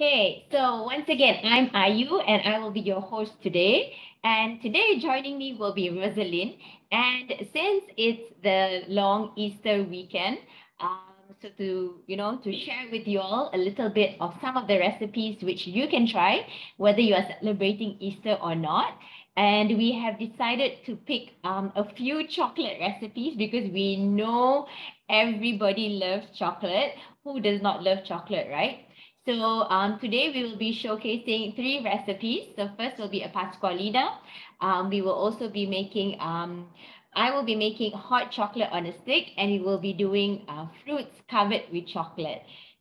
Okay, so once again, I'm Ayu and I will be your host today. And today joining me will be Rosalind. And since it's the long Easter weekend, um, so to, you know, to share with you all a little bit of some of the recipes which you can try, whether you are celebrating Easter or not. And we have decided to pick um, a few chocolate recipes because we know everybody loves chocolate. Who does not love chocolate, right? So um, today we will be showcasing three recipes. The first will be a Pascualina. Um, we will also be making, um, I will be making hot chocolate on a stick and we will be doing uh, fruits covered with chocolate.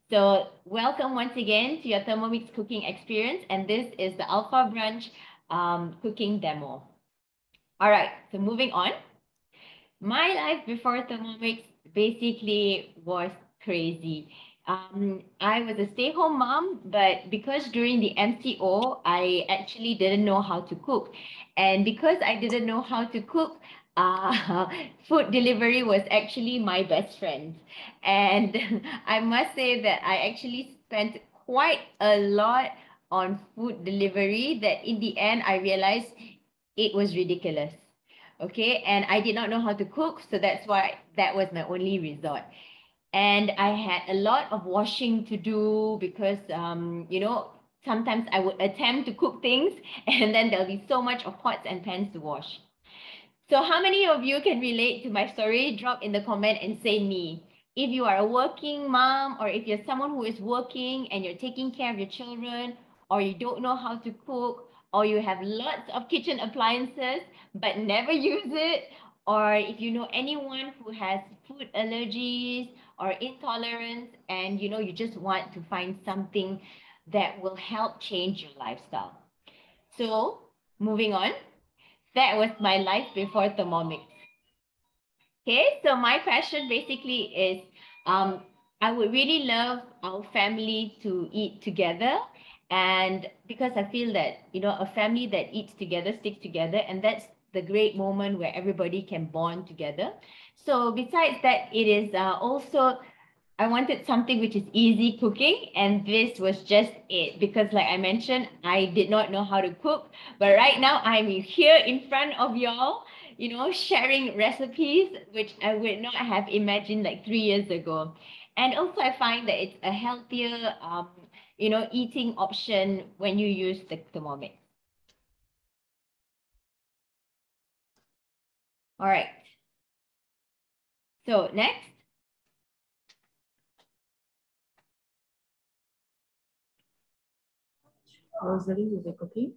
So welcome once again to your Thermomix cooking experience. And this is the Alpha Branch um, cooking demo. All right, so moving on. My life before Thermomix basically was crazy um, I was a stay home mom, but because during the MCO, I actually didn't know how to cook. And because I didn't know how to cook, uh, food delivery was actually my best friend. And I must say that I actually spent quite a lot on food delivery that in the end I realized it was ridiculous. Okay. And I did not know how to cook. So that's why that was my only resort and I had a lot of washing to do because um, you know sometimes I would attempt to cook things and then there'll be so much of pots and pans to wash. So how many of you can relate to my story? Drop in the comment and say me. If you are a working mom or if you're someone who is working and you're taking care of your children or you don't know how to cook or you have lots of kitchen appliances but never use it or if you know anyone who has food allergies or intolerance and you know you just want to find something that will help change your lifestyle. So moving on. That was my life before thermomix okay so my question basically is um, i would really love our family to eat together. And because i feel that you know a family that eats together sticks together and that's the great moment where everybody can bond together so besides that, it is uh, also, I wanted something which is easy cooking. And this was just it because like I mentioned, I did not know how to cook. But right now I'm here in front of y'all, you know, sharing recipes, which I would not have imagined like three years ago. And also I find that it's a healthier, um, you know, eating option when you use the Thermomix. All right. So next. Rosalie, is it cooking?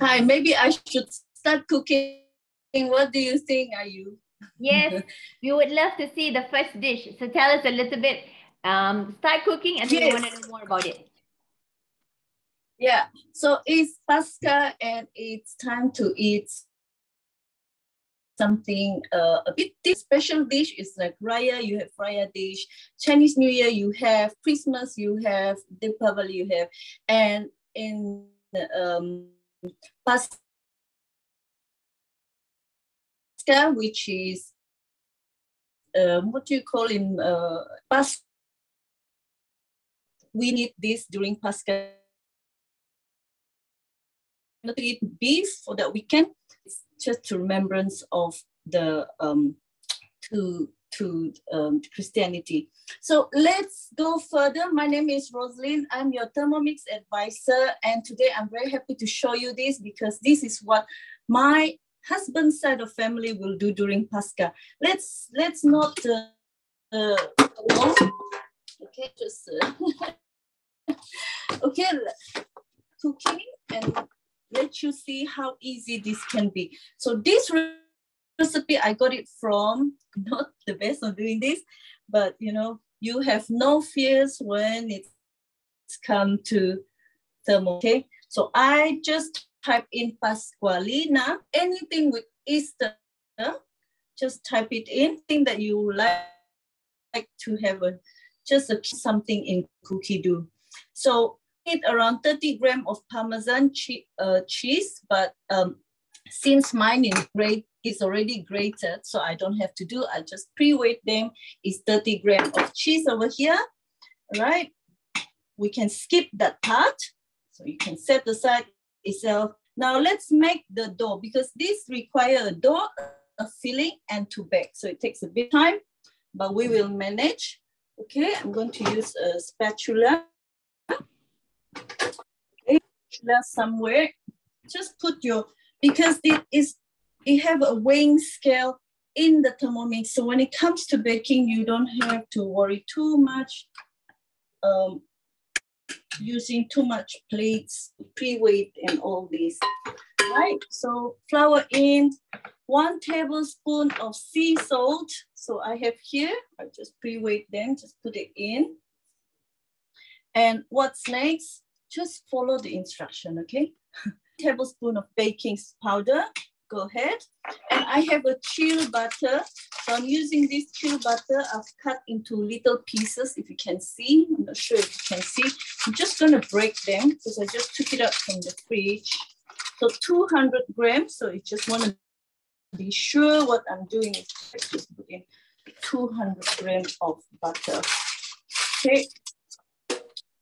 Hi, maybe I should start cooking. What do you think, are you? Yes, we would love to see the first dish. So tell us a little bit. Um, start cooking and yes. we want to know more about it. Yeah, so it's Pascha and it's time to eat something uh, a bit special dish is like Raya, you have Raya dish, Chinese New Year, you have Christmas, you have Deepavali, you have, and in um, which is um, what do you call him? Uh, we need this during Pascha. Not eat beef for that weekend just to remembrance of the um, to to um, Christianity. So let's go further. My name is Rosalind. I'm your Thermomix advisor, and today I'm very happy to show you this because this is what my husband's side of family will do during Pascha. Let's let's not uh, uh, okay, just uh, okay, cooking and let you see how easy this can be. So this recipe, I got it from, not the best on doing this, but you know, you have no fears when it's come to thermo, okay? So I just type in Pascualina, anything with Easter, just type it in, thing that you like, like to have a, just a, something in Cookidoo. So need around 30 gram of Parmesan che uh, cheese, but um, since mine is great, is already grated, so I don't have to do, I just pre-weight them. It's 30 gram of cheese over here, all right? we can skip that part. So you can set aside itself. Now let's make the dough because this require a dough, a filling and to bake. So it takes a bit time, but we will manage. Okay, I'm going to use a spatula. Spatula somewhere. Just put your, because it is, it have a weighing scale in the Thermomix. So when it comes to baking, you don't have to worry too much um, using too much plates, pre-weight and all this, right? So flour in, one tablespoon of sea salt. So I have here, I just pre-weight them, just put it in. And what's next? Just follow the instruction, okay? tablespoon of baking powder, go ahead. And I have a chill butter. So I'm using this chill butter. I've cut into little pieces, if you can see. I'm not sure if you can see. I'm just gonna break them because I just took it out from the fridge. So 200 grams. So you just wanna be sure what I'm doing is just put in 200 grams of butter. Okay.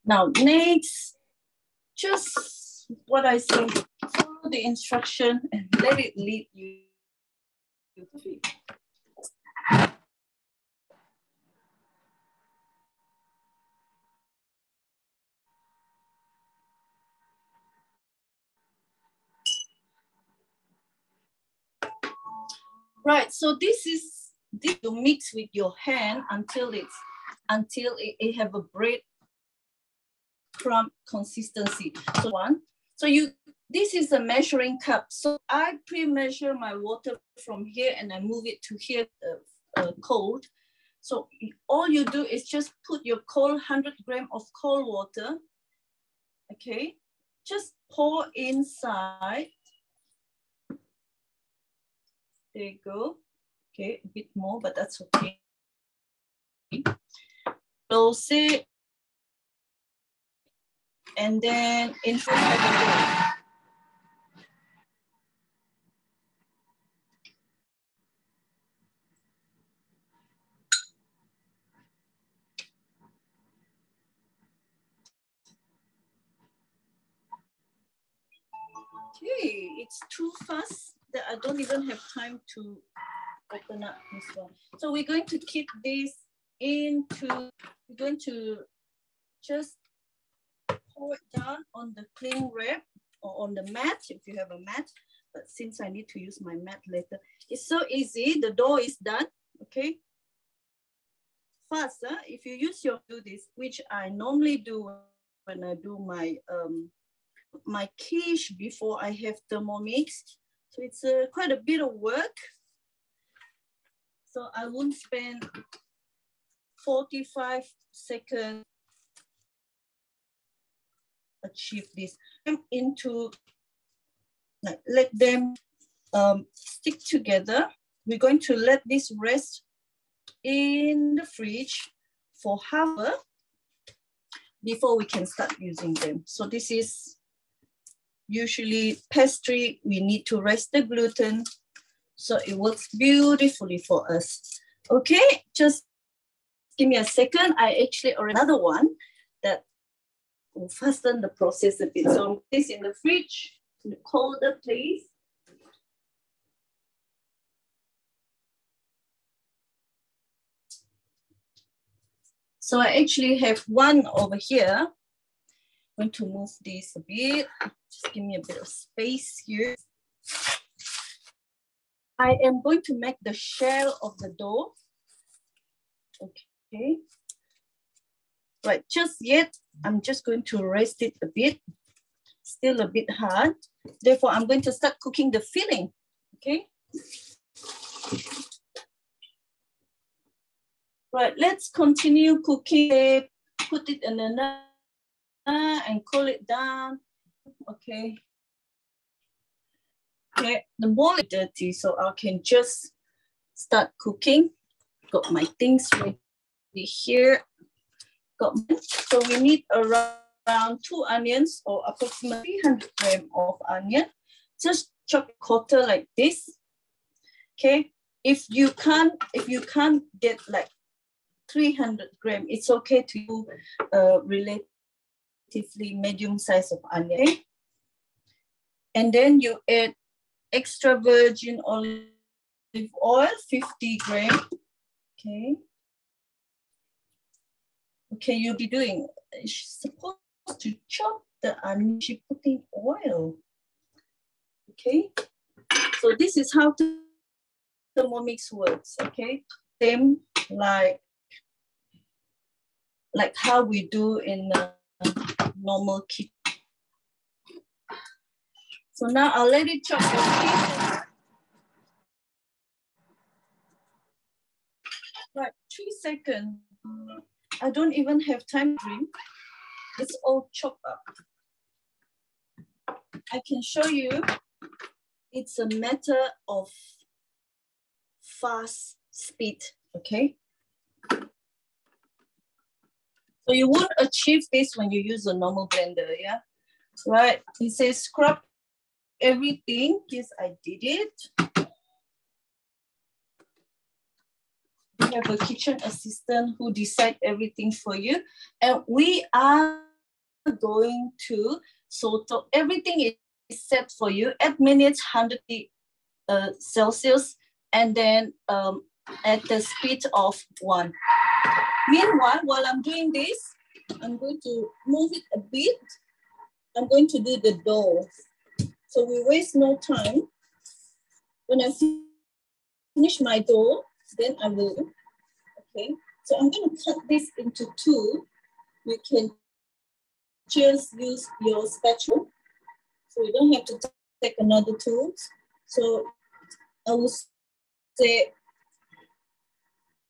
Now next, just what I say, follow the instruction and let it lead you. Right, so this is this you mix with your hand until it's until it, it have a bread crumb consistency. So one, so you this is a measuring cup. So I pre-measure my water from here and I move it to here uh, uh, cold. So all you do is just put your cold 100 gram of cold water, okay? Just pour inside. There you go. Okay, a bit more, but that's okay. Close it. And then the Okay, it's too fast that I don't even have time to open up this one. So we're going to keep this into, we're going to just down on the cling wrap or on the mat if you have a mat. But since I need to use my mat later, it's so easy. The dough is done, okay? Faster, if you use your do this, which I normally do when I do my um, my quiche before I have Thermomix. So it's uh, quite a bit of work. So I won't spend 45 seconds achieve this. Into, like, let them um, stick together. We're going to let this rest in the fridge for half hour before we can start using them. So this is usually pastry, we need to rest the gluten. So it works beautifully for us. Okay, just give me a second. I actually, or another one that will fasten the process a bit. So I'm this in the fridge, in the colder place. So I actually have one over here. I'm going to move this a bit. Just give me a bit of space here. I am going to make the shell of the dough. Okay. Right, just yet, I'm just going to rest it a bit. Still a bit hard. Therefore, I'm going to start cooking the filling, okay? Right, let's continue cooking. Put it in the and cool it down. Okay. Okay, the bowl is dirty, so I can just start cooking. Got my things ready here. So we need around two onions or approximately 100 gram of onion. Just chop quarter like this. Okay, if you can't if you can't get like 300 gram, it's okay to uh, relatively medium size of onion. And then you add extra virgin olive oil, 50 gram. Okay. Okay, you'll be doing, she's supposed to chop the onion, she put in oil. Okay, so this is how the Thermomix works, okay? Same like, like how we do in a normal kitchen. So now I'll let it chop Right, three seconds. I don't even have time to drink. It's all chopped up. I can show you it's a matter of fast speed, okay? So you won't achieve this when you use a normal blender, yeah? Right, it says scrub everything. Yes, I did it. Have a kitchen assistant who decide everything for you. And we are going to, so, so everything is set for you at minutes 100 uh, Celsius and then um, at the speed of one. Meanwhile, while I'm doing this, I'm going to move it a bit. I'm going to do the dough. So we waste no time. When I finish my dough, then I will, okay. So I'm gonna cut this into two. You can just use your spatula. So you don't have to take another tool. So I will say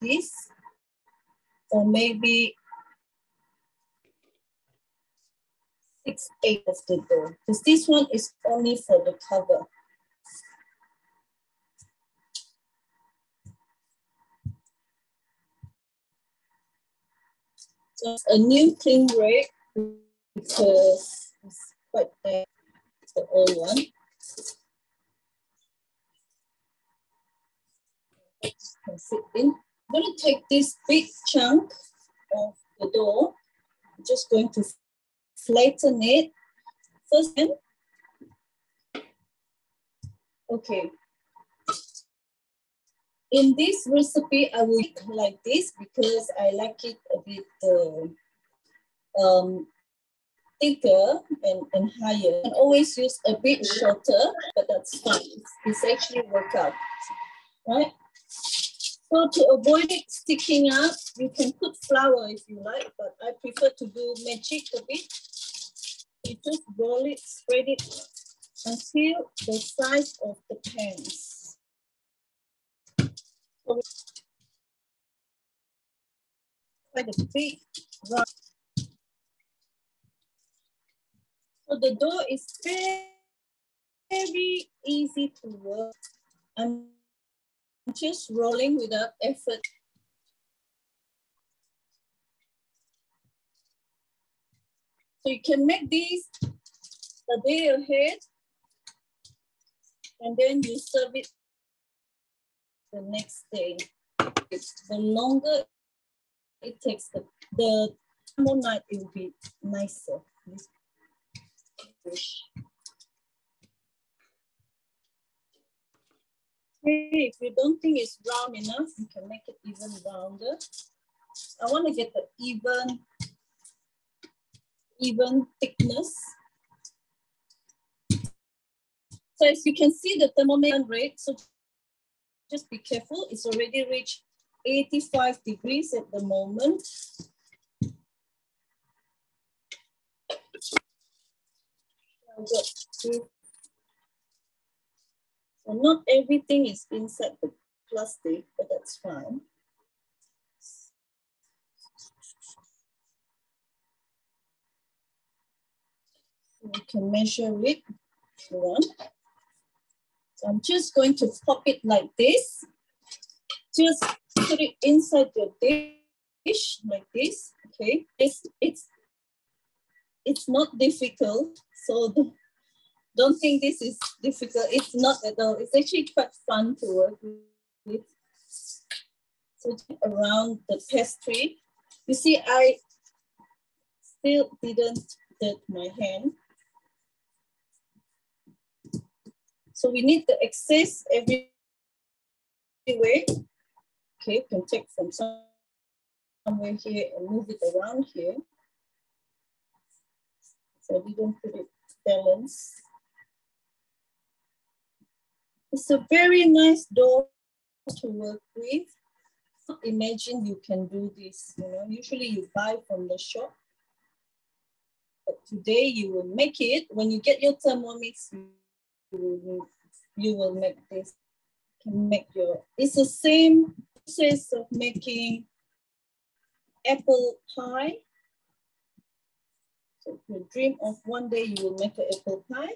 this, or maybe six, eight of the door, because this one is only for the cover. It's a new clean rake because it's quite bad, the old one. I'm going to take this big chunk of the dough. I'm just going to flatten it. First, okay. In this recipe, I will like this because I like it a bit uh, um, thicker and, and higher. And always use a bit shorter, but that's fine. It's, it's actually work out, right? So to avoid it sticking up, you can put flour if you like, but I prefer to do magic a bit. You just roll it, spread it until the size of the pans. Quite a big round. So the dough is very, very easy to work. I'm just rolling without effort. So you can make these the day ahead and then you serve it the next day. The longer it takes, the, the more night it will be nicer. Okay, if you don't think it's round enough, you can make it even rounder. I want to get the even, even thickness. So as you can see the thermometer rate, so just be careful. It's already reached 85 degrees at the moment. So not everything is inside the plastic, but that's fine. You can measure it if you want. So I'm just going to pop it like this. Just put it inside your dish like this, okay? It's, it's, it's not difficult. So don't think this is difficult. It's not at all. It's actually quite fun to work with. So around the pastry, you see, I still didn't dirt my hand. So we need the excess everywhere. Okay, you can take from somewhere here and move it around here. So we don't put it balanced. It's a very nice dough to work with. Imagine you can do this, you know, usually you buy from the shop. But today you will make it. When you get your Thermomix, you will, make this. Can make your, it's the same process of making apple pie. So if you dream of one day you will make an apple pie,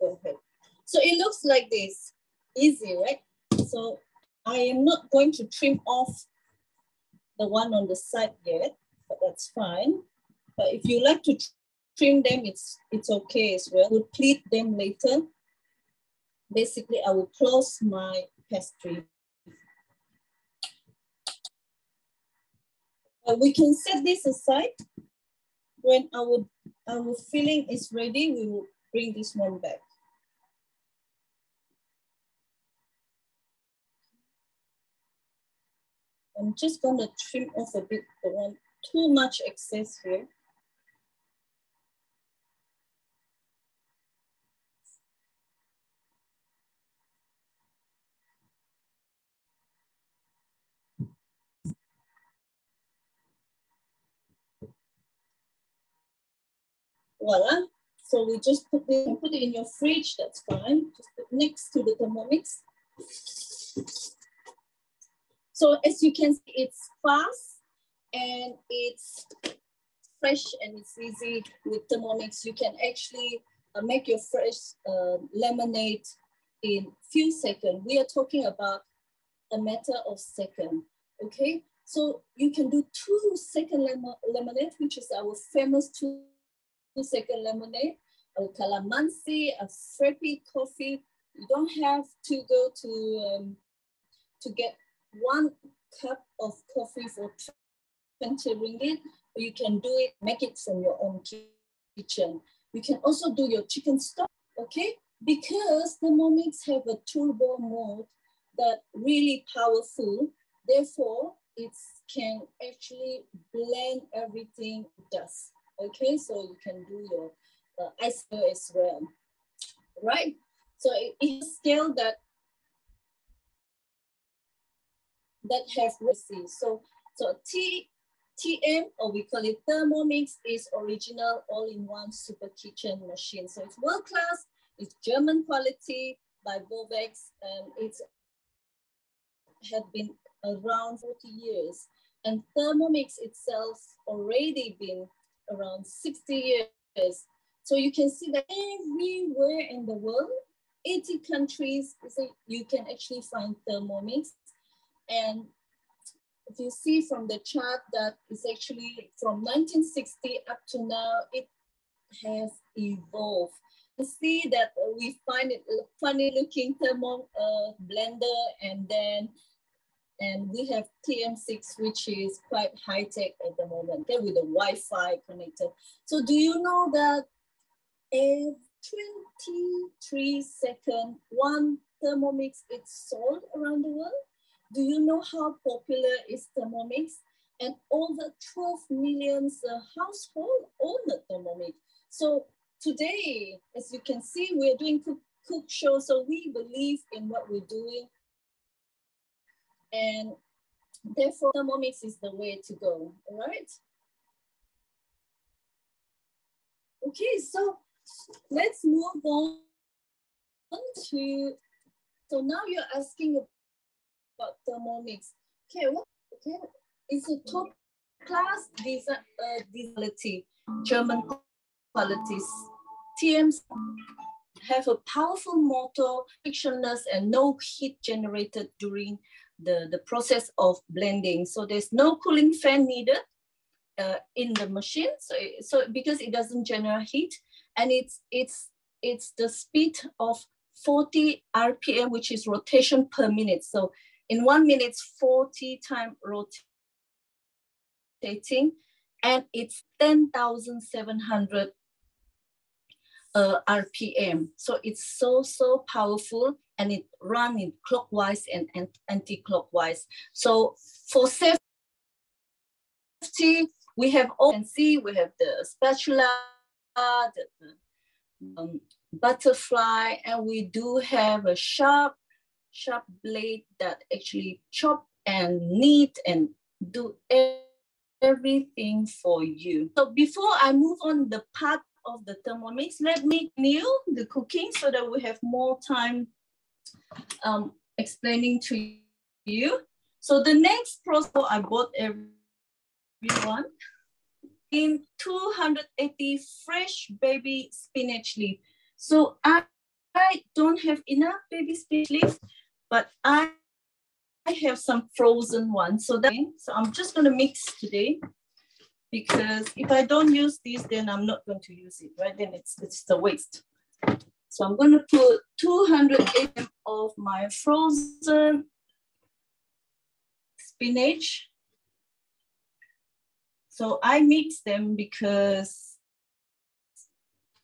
go ahead. So it looks like this easy, right? So I am not going to trim off the one on the side yet, but that's fine. But if you like to trim them, it's, it's okay as well. We'll pleat them later. Basically, I will close my pastry. Uh, we can set this aside. When our, our filling is ready, we will bring this one back. I'm just gonna trim off a bit the one, too much excess here. Voila. So we just put it, put it in your fridge, that's fine. Just put next to the Thermomix. So as you can see, it's fast and it's fresh and it's easy with Thermomix. You can actually uh, make your fresh uh, lemonade in few seconds. We are talking about a matter of second, okay? So you can do two second lemon lemonade, which is our famous two, two second lemonade, a calamansi, a frappe coffee. You don't have to go to, um, to get one cup of coffee for 20 ringgit, you can do it, make it from your own kitchen. You can also do your chicken stock, okay? Because Thermomix have a turbo mode that really powerful. Therefore, it can actually blend everything it does. Okay, so you can do your uh, ice as well, right? So it, it's scale that that have received. So, so T, TM, or we call it Thermomix, is original all-in-one super kitchen machine. So it's world-class, it's German quality by Vorwerk, and it's had been around 40 years. And Thermomix itself already been around 60 years. So you can see that everywhere in the world, 80 countries, you can actually find Thermomix. And if you see from the chart that is actually from 1960 up to now, it has evolved. You see that we find it funny looking thermal uh, blender and then and we have TM6, which is quite high tech at the moment, okay, with a Wi-Fi connected. So do you know that a 23 second one Thermomix is sold around the world? Do you know how popular is Thermomix? And over 12 million uh, household own a Thermomix. So today, as you can see, we're doing cook, cook show. So we believe in what we're doing. And therefore, Thermomix is the way to go, all right? Okay, so let's move on to, so now you're asking about Thermomix. Okay, what, okay, it's a top class design, uh, disability, German qualities. TMs have a powerful motor, frictionless and no heat generated during the, the process of blending. So there's no cooling fan needed uh, in the machine. So, so because it doesn't generate heat and it's, it's, it's the speed of 40 RPM, which is rotation per minute. So in one minute, 40 time rotating, and it's 10,700 uh, RPM. So it's so, so powerful and it run in clockwise and, and anti-clockwise. So for safety, we have see, we have the spatula, the, the um, butterfly, and we do have a sharp, sharp blade that actually chop and knead and do everything for you. So before I move on the part of the Thermomix, let me new the cooking so that we have more time um, explaining to you. So the next process I bought everyone in 280 fresh baby spinach leaf. So I, I don't have enough baby spinach leaf, but I I have some frozen ones. So that, so I'm just gonna mix today because if I don't use these, then I'm not going to use it, right? Then it's, it's a waste. So I'm gonna put 200 ml of my frozen spinach. So I mix them because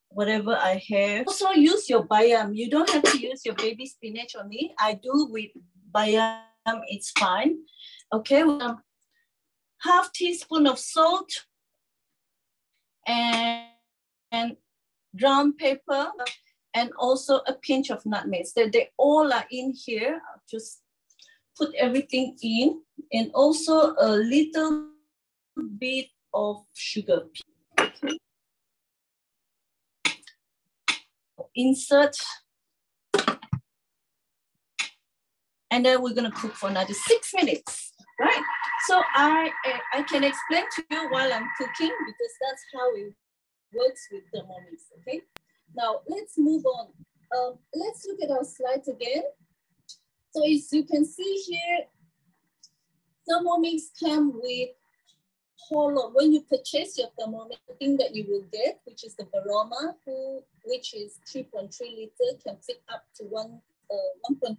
whatever I have. Also use your bayam. You don't have to use your baby spinach on it. I do with bayam it's fine. Okay, um, half teaspoon of salt and, and ground pepper and also a pinch of nutmeg. So they all are in here. I'll just put everything in and also a little bit of sugar. Insert and then we're gonna cook for another six minutes, right? So I, eh, I can explain to you while I'm cooking because that's how it works with Thermomix, okay? Now let's move on. Um, let's look at our slides again. So as you can see here, Thermomix come with whole when you purchase your Thermomix, the thing that you will get, which is the Varoma, who, which is 3.3 liter, can fit up to one uh, 1.3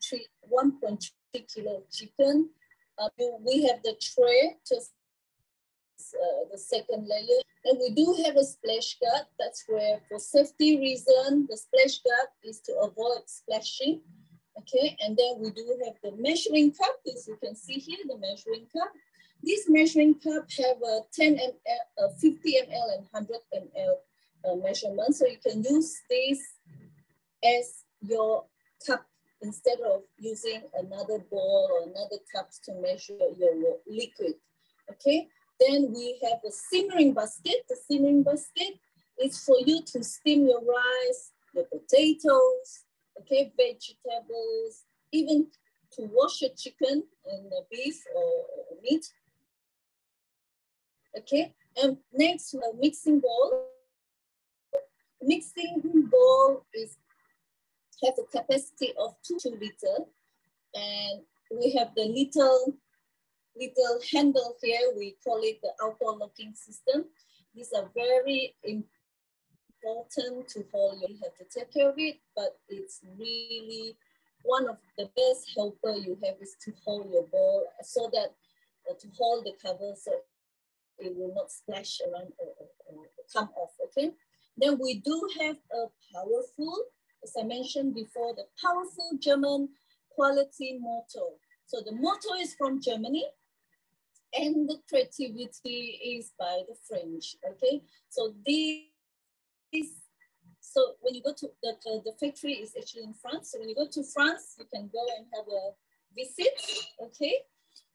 1.3 kilo chicken. Uh, we have the tray, just uh, the second layer. And we do have a splash guard. That's where, for safety reason, the splash guard is to avoid splashing. Okay, and then we do have the measuring cup. As you can see here, the measuring cup. This measuring cup have a 10 ml, uh, 50 ml and 100 ml uh, measurement. So you can use this as your cup instead of using another bowl or another cups to measure your liquid, okay? Then we have the simmering basket. The simmering basket is for you to steam your rice, your potatoes, okay, vegetables, even to wash your chicken and beef or, meat. Okay, and next, a mixing bowl. Mixing bowl is have a capacity of two, two liter. And we have the little, little handle here. We call it the auto locking system. These are very important to hold. You have to take care of it, but it's really one of the best helper you have is to hold your ball so that uh, to hold the cover so it will not splash around or, or, or come off, okay? Then we do have a powerful as I mentioned before, the powerful German quality motto. So the motto is from Germany and the creativity is by the French, okay? So this, so when you go to, the, the, factory is actually in France. So when you go to France, you can go and have a visit, okay?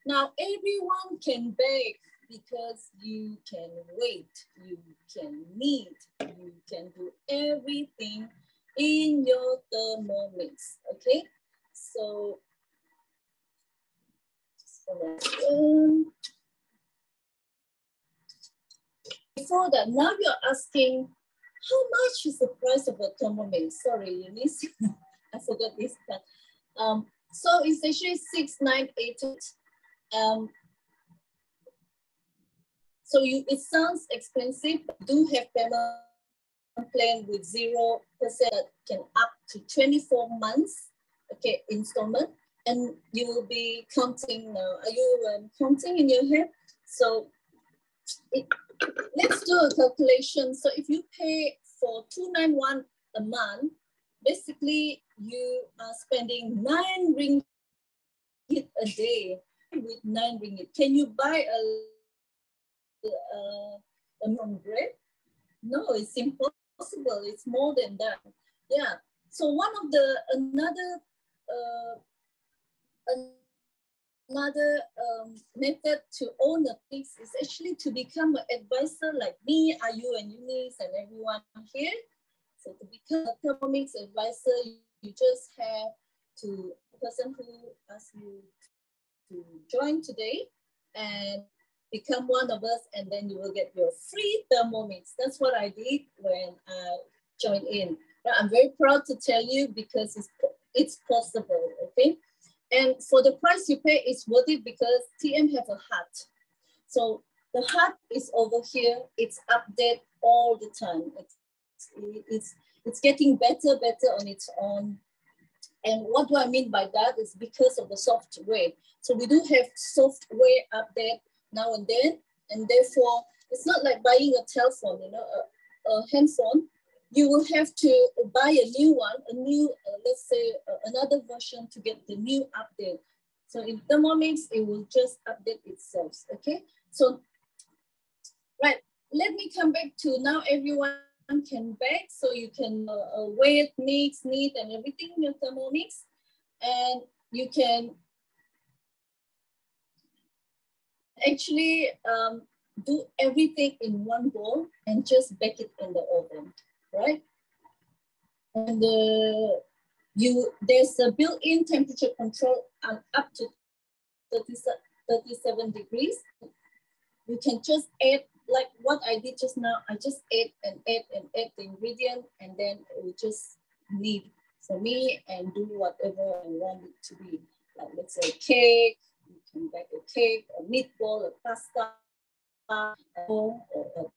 Now everyone can bake because you can wait, you can knead, you can do everything in your thermomix, okay? So, before that, now you're asking, how much is the price of a thermomix? Sorry, Eunice, I forgot this part. Um, so it's actually 6988. Um, so you, it sounds expensive, do have payment plan with 0% can up to 24 months, okay, installment. And you will be counting now. Are you um, counting in your head? So it, let's do a calculation. So if you pay for 291 a month, basically you are spending nine ringgit a day with nine ringgit. Can you buy a, a, a bread? No, it's impossible. It's more than that. Yeah. So one of the another uh, another um, method to own a place is actually to become an advisor like me, Ayu and Eunice and everyone here. So to become a Thermomix advisor, you just have to, the person who asked you to join today and become one of us and then you will get your free Thermomix. That's what I did when I joined in. But I'm very proud to tell you because it's, it's possible, okay? And for the price you pay, it's worth it because TM have a hut. So the hut is over here. It's updated all the time. It's, it's, it's getting better, better on its own. And what do I mean by that is because of the software. So we do have software update now and then. And therefore, it's not like buying a telephone, you know, a, a handphone you will have to buy a new one, a new, uh, let's say uh, another version to get the new update. So in Thermomix, it will just update itself, okay? So, right, let me come back to now everyone can bake, so you can uh, uh, wet, mix, knead, and everything in your Thermomix. And you can actually um, do everything in one bowl and just bake it in the oven right? And uh, you there's a built-in temperature control and up to 37 degrees. You can just add like what I did just now. I just add and add and add the ingredient and then we just knead for me and do whatever I want it to be. Like let's say cake, you can bake a cake, a meatball, a pasta, or, or,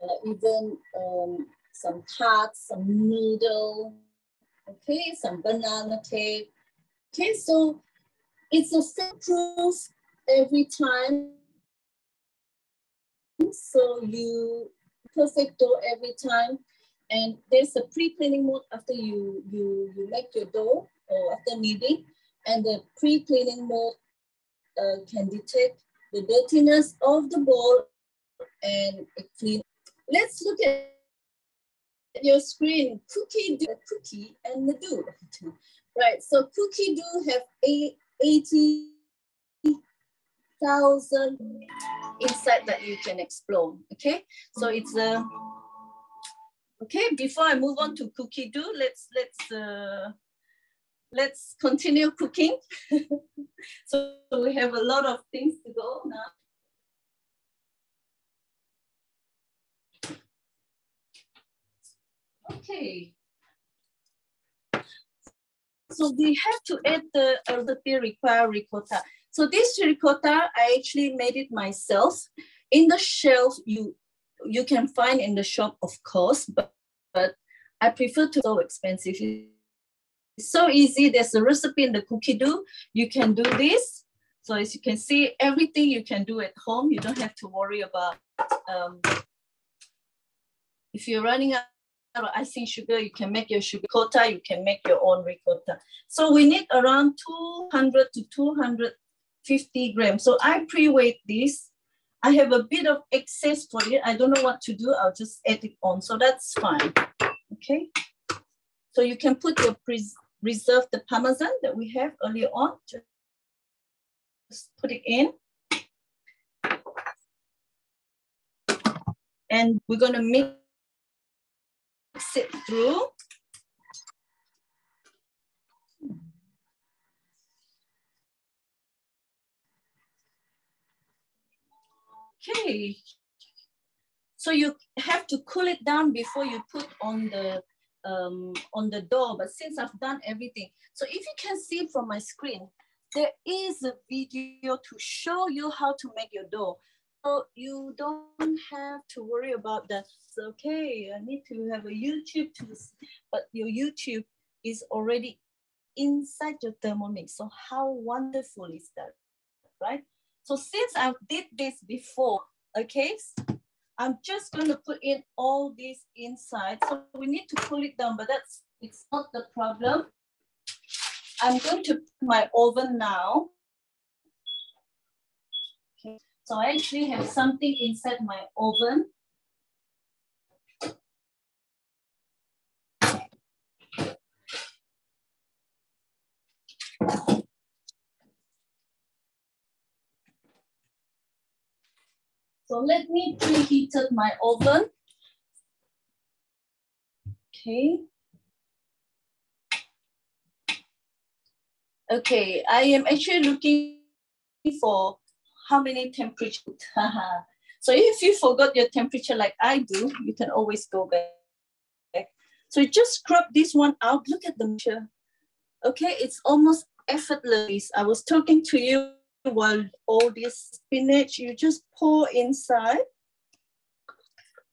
or even um, some tarts, some noodle, okay, some banana cake. Okay, so it's a proof every time. So you perfect dough every time. And there's a pre-cleaning mode after you, you, you make your dough or after kneading. And the pre-cleaning mode uh, can detect the dirtiness of the bowl and clean. Let's look at your screen, Cookidoo, cookie and the do. Right, so Cookidoo have a 80,000 inside that you can explore, okay? So it's a, okay, before I move on to Cookidoo, let's, let's, uh, let's continue cooking. so we have a lot of things to go now. Okay. So we have to add the recipe require ricotta. So this ricotta, I actually made it myself. In the shelf, you you can find in the shop, of course, but, but I prefer to so expensive. It's so easy. There's a recipe in the Cookidoo. You can do this. So as you can see, everything you can do at home. You don't have to worry about um, if you're running out icing sugar, you can make your sugar ricotta, you can make your own ricotta. So we need around 200 to 250 grams. So I pre-weigh this. I have a bit of excess for it. I don't know what to do. I'll just add it on. So that's fine. Okay. So you can put your reserve the Parmesan that we have earlier on. Just put it in. And we're going to mix it through. Okay. So you have to cool it down before you put on the um, on the dough. But since I've done everything, so if you can see from my screen, there is a video to show you how to make your dough. So you don't have to worry about that. It's okay, I need to have a YouTube to, but your YouTube is already inside your Thermomix. So how wonderful is that, right? So since I did this before, okay, I'm just going to put in all these inside. So we need to pull it down, but that's it's not the problem. I'm going to put my oven now. So I actually have something inside my oven. So let me preheated my oven. Okay. Okay, I am actually looking for how many temperature. so if you forgot your temperature like I do, you can always go back. So just scrub this one out. Look at the measure. Okay, it's almost effortless. I was talking to you while all this spinach, you just pour inside.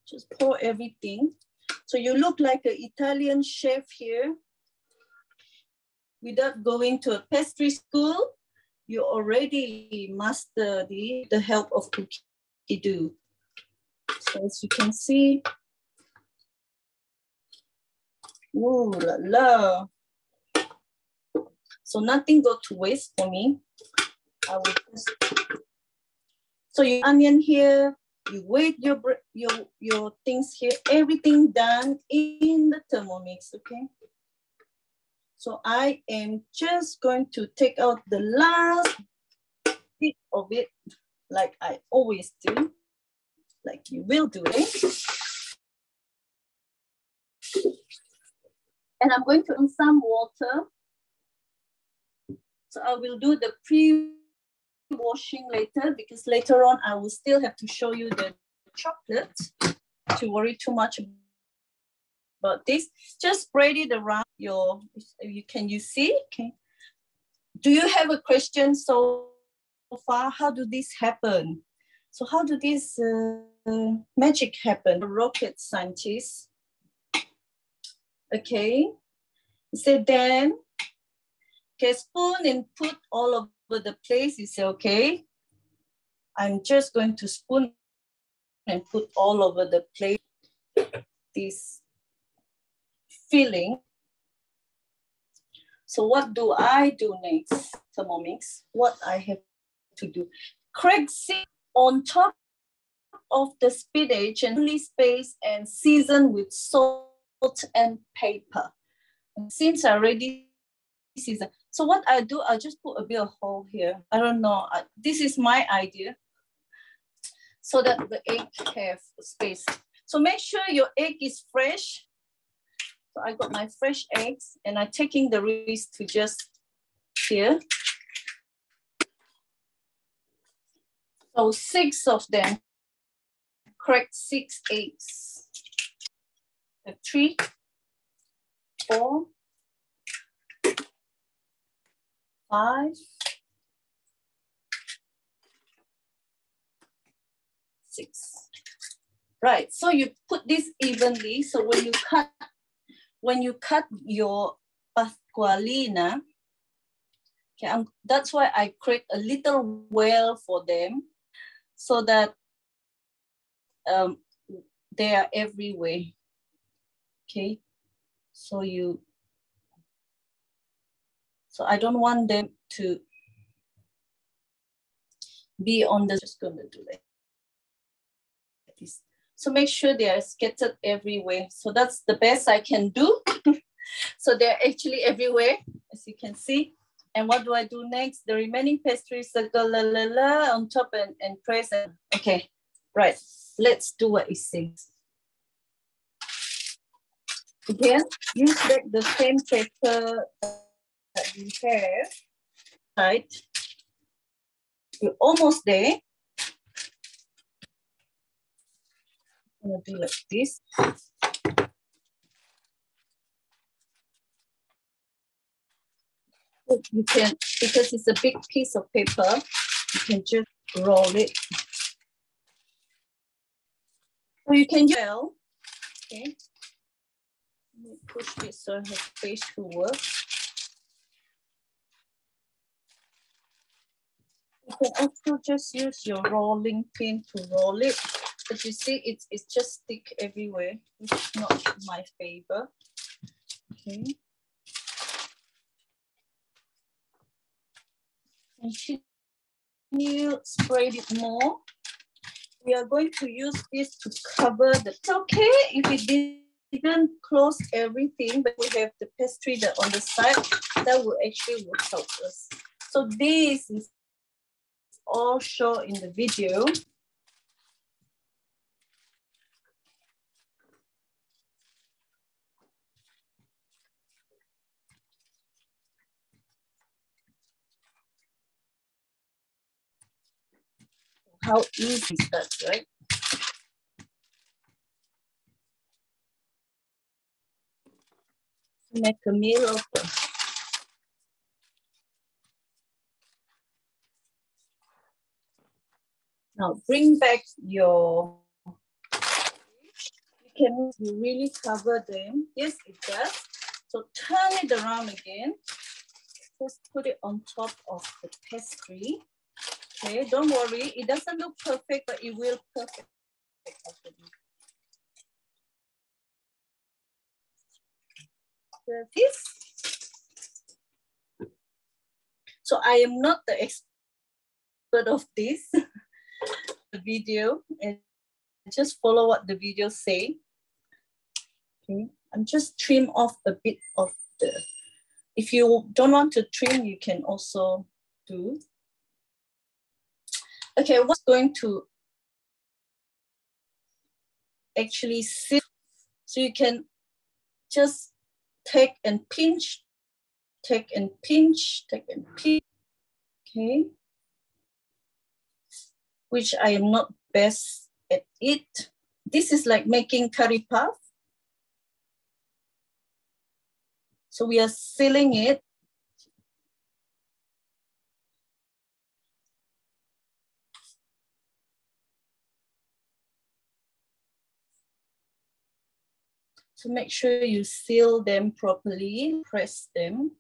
Just pour everything. So you look like an Italian chef here. Without going to a pastry school, you already master the, the help of Cookidoo. So as you can see, ooh la la. So nothing go to waste for me. I will just, so your onion here, you wait your, your, your things here, everything done in the Thermomix, okay? So I am just going to take out the last bit of it, like I always do, like you will do it. And I'm going to add some water. So I will do the pre washing later because later on I will still have to show you the chocolate to worry too much about this. Just spread it around your, you can you see? Okay. Do you have a question so far? How do this happen? So how do this uh, magic happen? Rocket scientist. Okay. So then, okay, spoon and put all over the place, you say, okay, I'm just going to spoon and put all over the plate this filling. So what do I do next, Thermomix? What I have to do. Crack seed on top of the spinach and space and season with salt and pepper. Since I already season, so what I do, I just put a bit of hole here. I don't know. I, this is my idea. So that the egg have space. So make sure your egg is fresh. So I got my fresh eggs and I'm taking the risk to just here. So six of them, crack six eggs. Three, four, five, six. Right, so you put this evenly. So when you cut, when you cut your Pascualina, okay, I'm, that's why I create a little well for them so that um, they are everywhere. Okay, so you so I don't want them to be on the, just gonna do. So make sure they are scattered everywhere. So that's the best I can do. so they're actually everywhere, as you can see. And what do I do next? The remaining pastry circle la, la, la, on top and, and press. Okay, right. Let's do what it says. Again, use back the same paper that we have, right? You're almost there. Gonna do like this. You can, because it's a big piece of paper, you can just roll it. So you can gel, okay? Let me push this so I have space to work. You can also just use your rolling pin to roll it. But you see it's, it's just thick everywhere, which is not my favor. Okay. Continue, spread it more. We are going to use this to cover the, it's okay if it didn't close everything, but we have the pastry that on the side, that will actually will help us. So this is all shown in the video. How easy is that, right? Make a meal of them. Now bring back your, you can really cover them. Yes, it does. So turn it around again. Just put it on top of the pastry. Okay, don't worry. It doesn't look perfect, but it will perfect. This. So I am not the expert of this. the video and just follow what the video say. Okay, I'm just trim off a bit of the, if you don't want to trim, you can also do. Okay, what's going to actually sit, so you can just take and pinch, take and pinch, take and pinch, okay? which I am not best at it. This is like making curry puff. So we are sealing it. So make sure you seal them properly, press them.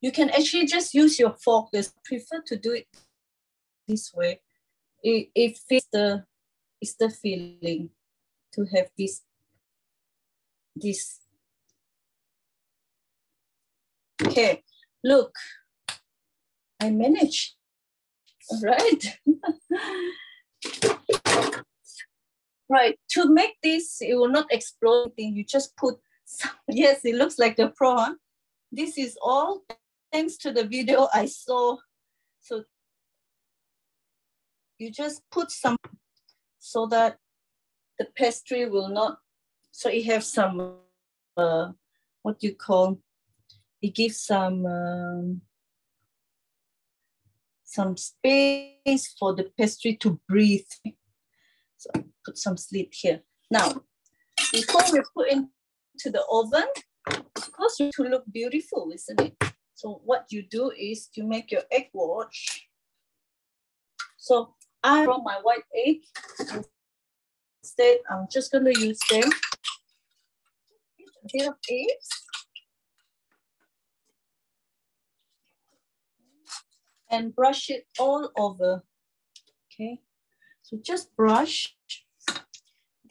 You can actually just use your fork. I prefer to do it this way. It, it fits the, it's the feeling to have this, this. Okay, look, I managed, all right. right, to make this, it will not explode, you just put, some, yes, it looks like the prawn. This is all thanks to the video I saw. So you just put some so that the pastry will not, so it have some, uh, what you call, it gives some, um, some space for the pastry to breathe. So put some slit here. Now, before we put into the oven, of course, to look beautiful, isn't it? So what you do is you make your egg wash. So I brought my white egg. Instead, I'm just going to use them. A bit of eggs. And brush it all over. Okay. So just brush.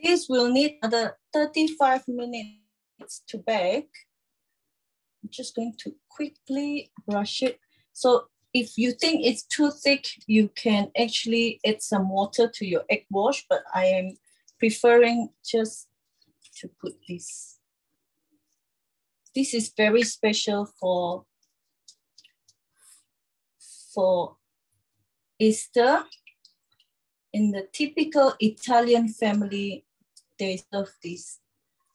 This will need another 35 minutes to bake. I'm just going to quickly brush it. So if you think it's too thick, you can actually add some water to your egg wash, but I am preferring just to put this. This is very special for, for Easter. In the typical Italian family, they serve this.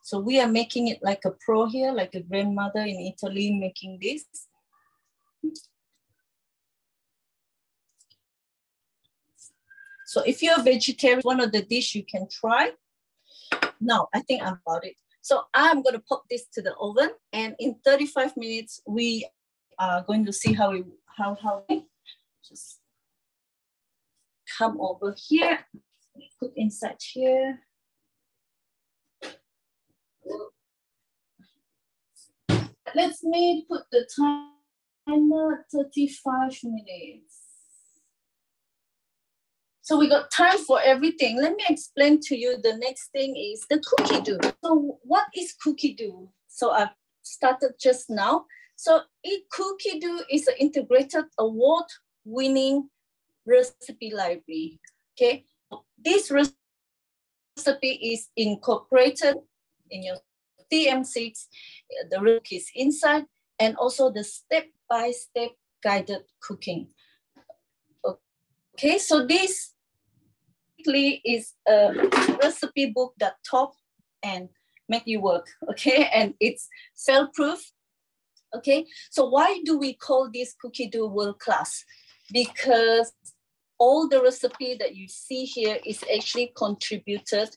So we are making it like a pro here, like a grandmother in Italy making this. So if you're a vegetarian, one of the dish you can try. Now, I think I'm about it. So I'm gonna pop this to the oven and in 35 minutes, we are going to see how we, how, how just come over here, put inside here. Let me put the timer 35 minutes. So we got time for everything. Let me explain to you. The next thing is the Cookidoo. So what is Cookidoo? So I've started just now. So Cookidoo is an integrated award-winning recipe library. Okay, this recipe is incorporated in your TM6. The is inside, and also the step-by-step -step guided cooking. Okay, so this is a recipe book that top and make you work, okay? And it's fail-proof, okay? So why do we call this Cookidoo world class? Because all the recipe that you see here is actually contributed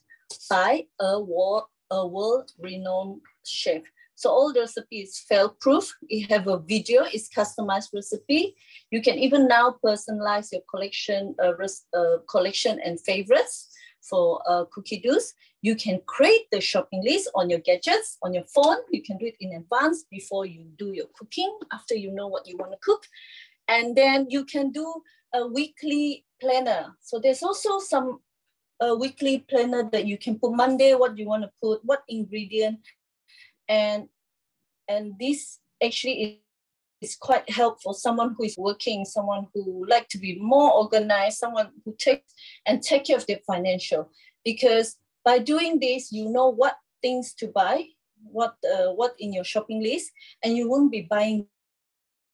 by a world, a world-renowned chef. So all the recipe is fail-proof. You have a video, it's customized recipe. You can even now personalize your collection, uh, uh, collection and favorites for uh, Cookidoos. You can create the shopping list on your gadgets, on your phone. You can do it in advance before you do your cooking, after you know what you want to cook. And then you can do a weekly planner. So there's also some a weekly planner that you can put Monday, what you want to put, what ingredient, and and this actually is, is quite helpful someone who is working someone who like to be more organized someone who takes and take care of their financial. Because by doing this you know what things to buy what uh, what in your shopping list and you won't be buying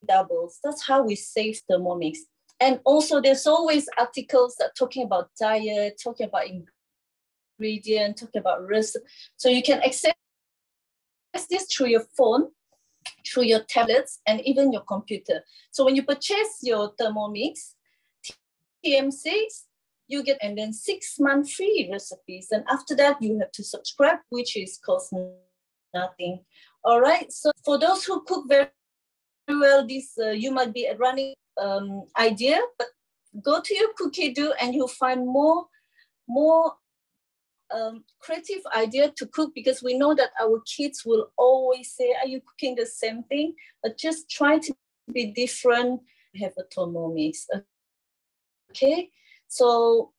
doubles. That's how we save thermomix and also there's always articles that talking about diet talking about ingredient talking about risk so you can access this through your phone, through your tablets, and even your computer. So when you purchase your Thermomix TM6, you get and then six month free recipes. And after that, you have to subscribe, which is cost nothing. All right. So for those who cook very well, this uh, you might be running um, idea, but go to your Cookidoo and you'll find more more um, creative idea to cook because we know that our kids will always say, Are you cooking the same thing? But just try to be different. Have a Thermomix. Okay, so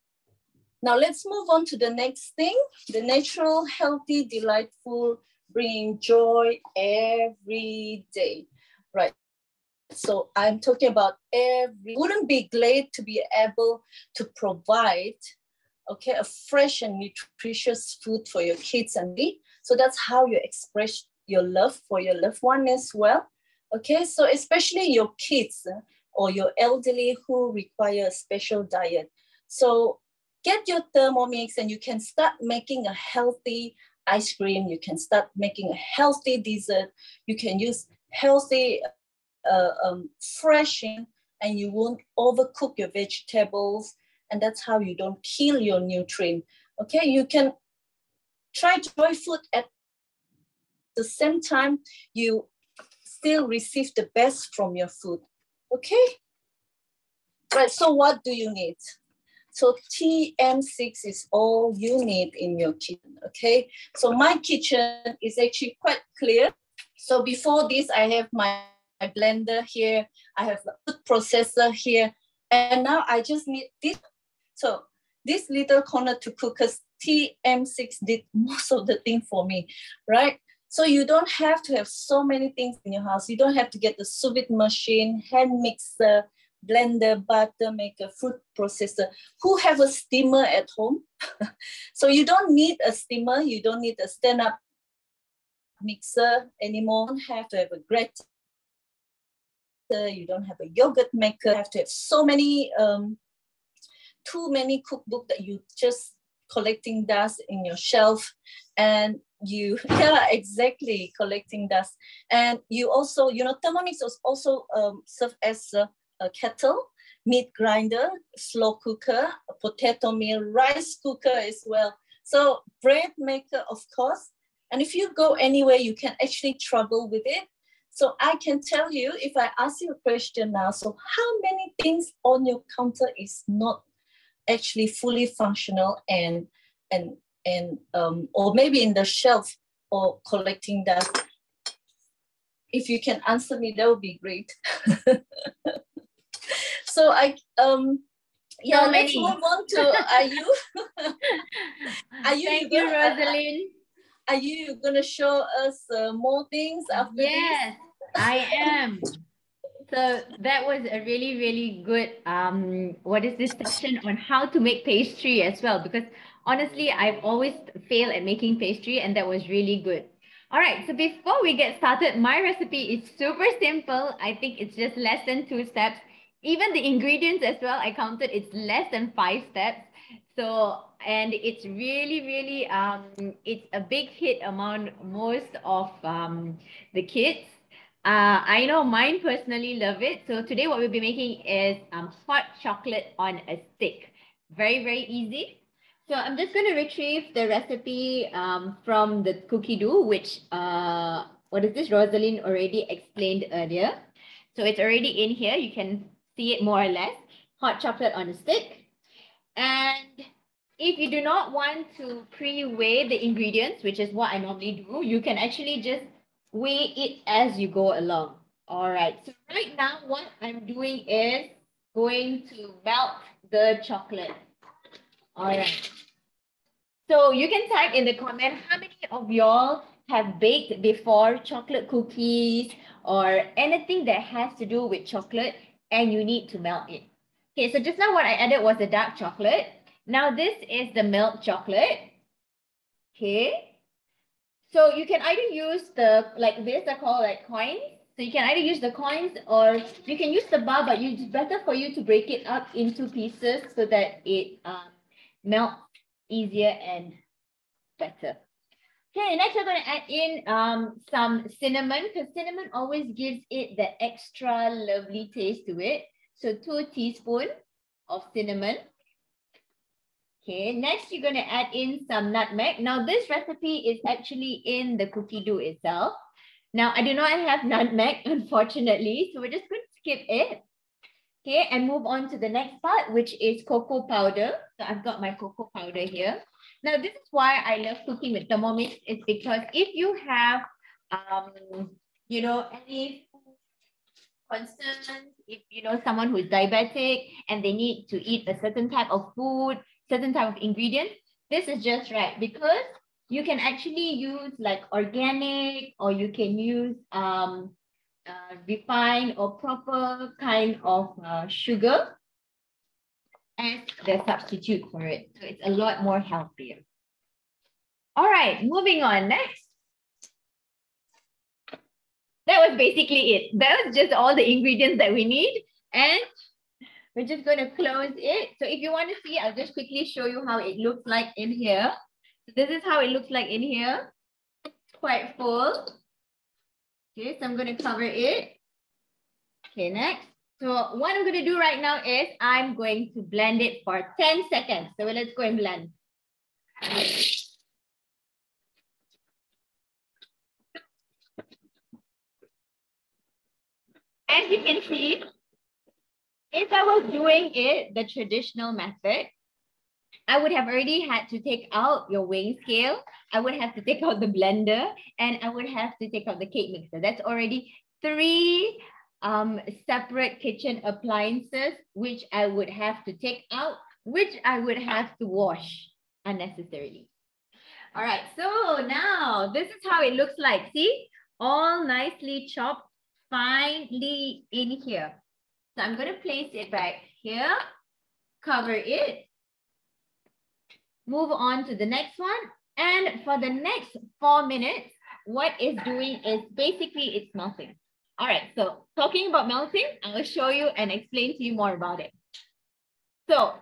now let's move on to the next thing the natural, healthy, delightful, bringing joy every day. Right. So I'm talking about every, wouldn't be glad to be able to provide okay, a fresh and nutritious food for your kids and me. So that's how you express your love for your loved one as well. Okay, so especially your kids uh, or your elderly who require a special diet. So get your Thermomix and you can start making a healthy ice cream. You can start making a healthy dessert. You can use healthy, uh, um, fresh, and you won't overcook your vegetables and that's how you don't kill your nutrient. Okay, you can try joy food at the same time you still receive the best from your food. Okay? Right, so what do you need? So TM6 is all you need in your kitchen, okay? So my kitchen is actually quite clear. So before this, I have my, my blender here, I have a food processor here, and now I just need this so this little corner to cookers TM6 did most of the thing for me, right? So you don't have to have so many things in your house. You don't have to get the sous vide machine, hand mixer, blender, butter maker, fruit processor. Who have a steamer at home? so you don't need a steamer. You don't need a stand-up mixer anymore. You don't have to have a grater. You don't have a yogurt maker. You have to have so many um, too many cookbook that you just collecting dust in your shelf and you yeah exactly collecting dust. And you also you know thermomix also um, serve as a, a, kettle meat grinder slow cooker potato meal rice cooker as well. So bread maker of course. And if you go anywhere you can actually travel with it so i can tell you if i ask you a question now so how many things on your counter is not actually fully functional and and and um, or maybe in the shelf or collecting dust. If you can answer me, that would be great. so I um yeah, So let's many. move on to are you are you Thank you, gonna- Rosalind. Are you gonna show us uh, more things after Yes, I am. So that was a really, really good um what is this session on how to make pastry as well because honestly I've always failed at making pastry and that was really good. All right, so before we get started, my recipe is super simple. I think it's just less than two steps. Even the ingredients as well, I counted it's less than five steps. So, and it's really, really, um, it's a big hit among most of um, the kids. Uh, I know mine personally love it. So today what we'll be making is um, hot chocolate on a stick. Very, very easy. So I'm just going to retrieve the recipe um, from the Cookidoo, which, uh, what is this? Rosalind already explained earlier. So it's already in here. You can see it more or less. Hot chocolate on a stick. And if you do not want to pre-weigh the ingredients, which is what I normally do, you can actually just weigh it as you go along. All right. So right now, what I'm doing is going to melt the chocolate. All right. So you can type in the comment how many of y'all have baked before chocolate cookies or anything that has to do with chocolate and you need to melt it. Okay, so just now what I added was the dark chocolate. Now this is the milk chocolate. Okay. So you can either use the, like this are called like coins. So you can either use the coins or you can use the bar, but it's better for you to break it up into pieces so that it um, melts easier and better. Okay, next we're going to add in um, some cinnamon because cinnamon always gives it the extra lovely taste to it. So two teaspoons of cinnamon. Okay, next you're going to add in some nutmeg. Now this recipe is actually in the Cookidoo itself. Now I do not have nutmeg, unfortunately, so we're just going to skip it. Okay, and move on to the next part, which is cocoa powder. So I've got my cocoa powder here. Now this is why I love cooking with Thermomix. is because if you have, um, you know, any concerns, if you know someone who is diabetic and they need to eat a certain type of food, certain type of ingredient, this is just right because you can actually use like organic or you can use um, uh, refined or proper kind of uh, sugar as the substitute for it. So it's a lot more healthier. All right, moving on next. That was basically it. That was just all the ingredients that we need. And we're just going to close it. So if you want to see, I'll just quickly show you how it looks like in here. So this is how it looks like in here. It's quite full. Okay, so I'm going to cover it. Okay, next. So what I'm going to do right now is I'm going to blend it for 10 seconds. So let's go and blend. As you can see, if I was doing it the traditional method, I would have already had to take out your weighing scale. I would have to take out the blender and I would have to take out the cake mixer. That's already three um, separate kitchen appliances, which I would have to take out, which I would have to wash unnecessarily. All right, so now this is how it looks like. See, all nicely chopped finely in here. So I'm going to place it back here, cover it, move on to the next one. And for the next four minutes, what it's doing is basically it's melting. All right, so talking about melting, I will show you and explain to you more about it. So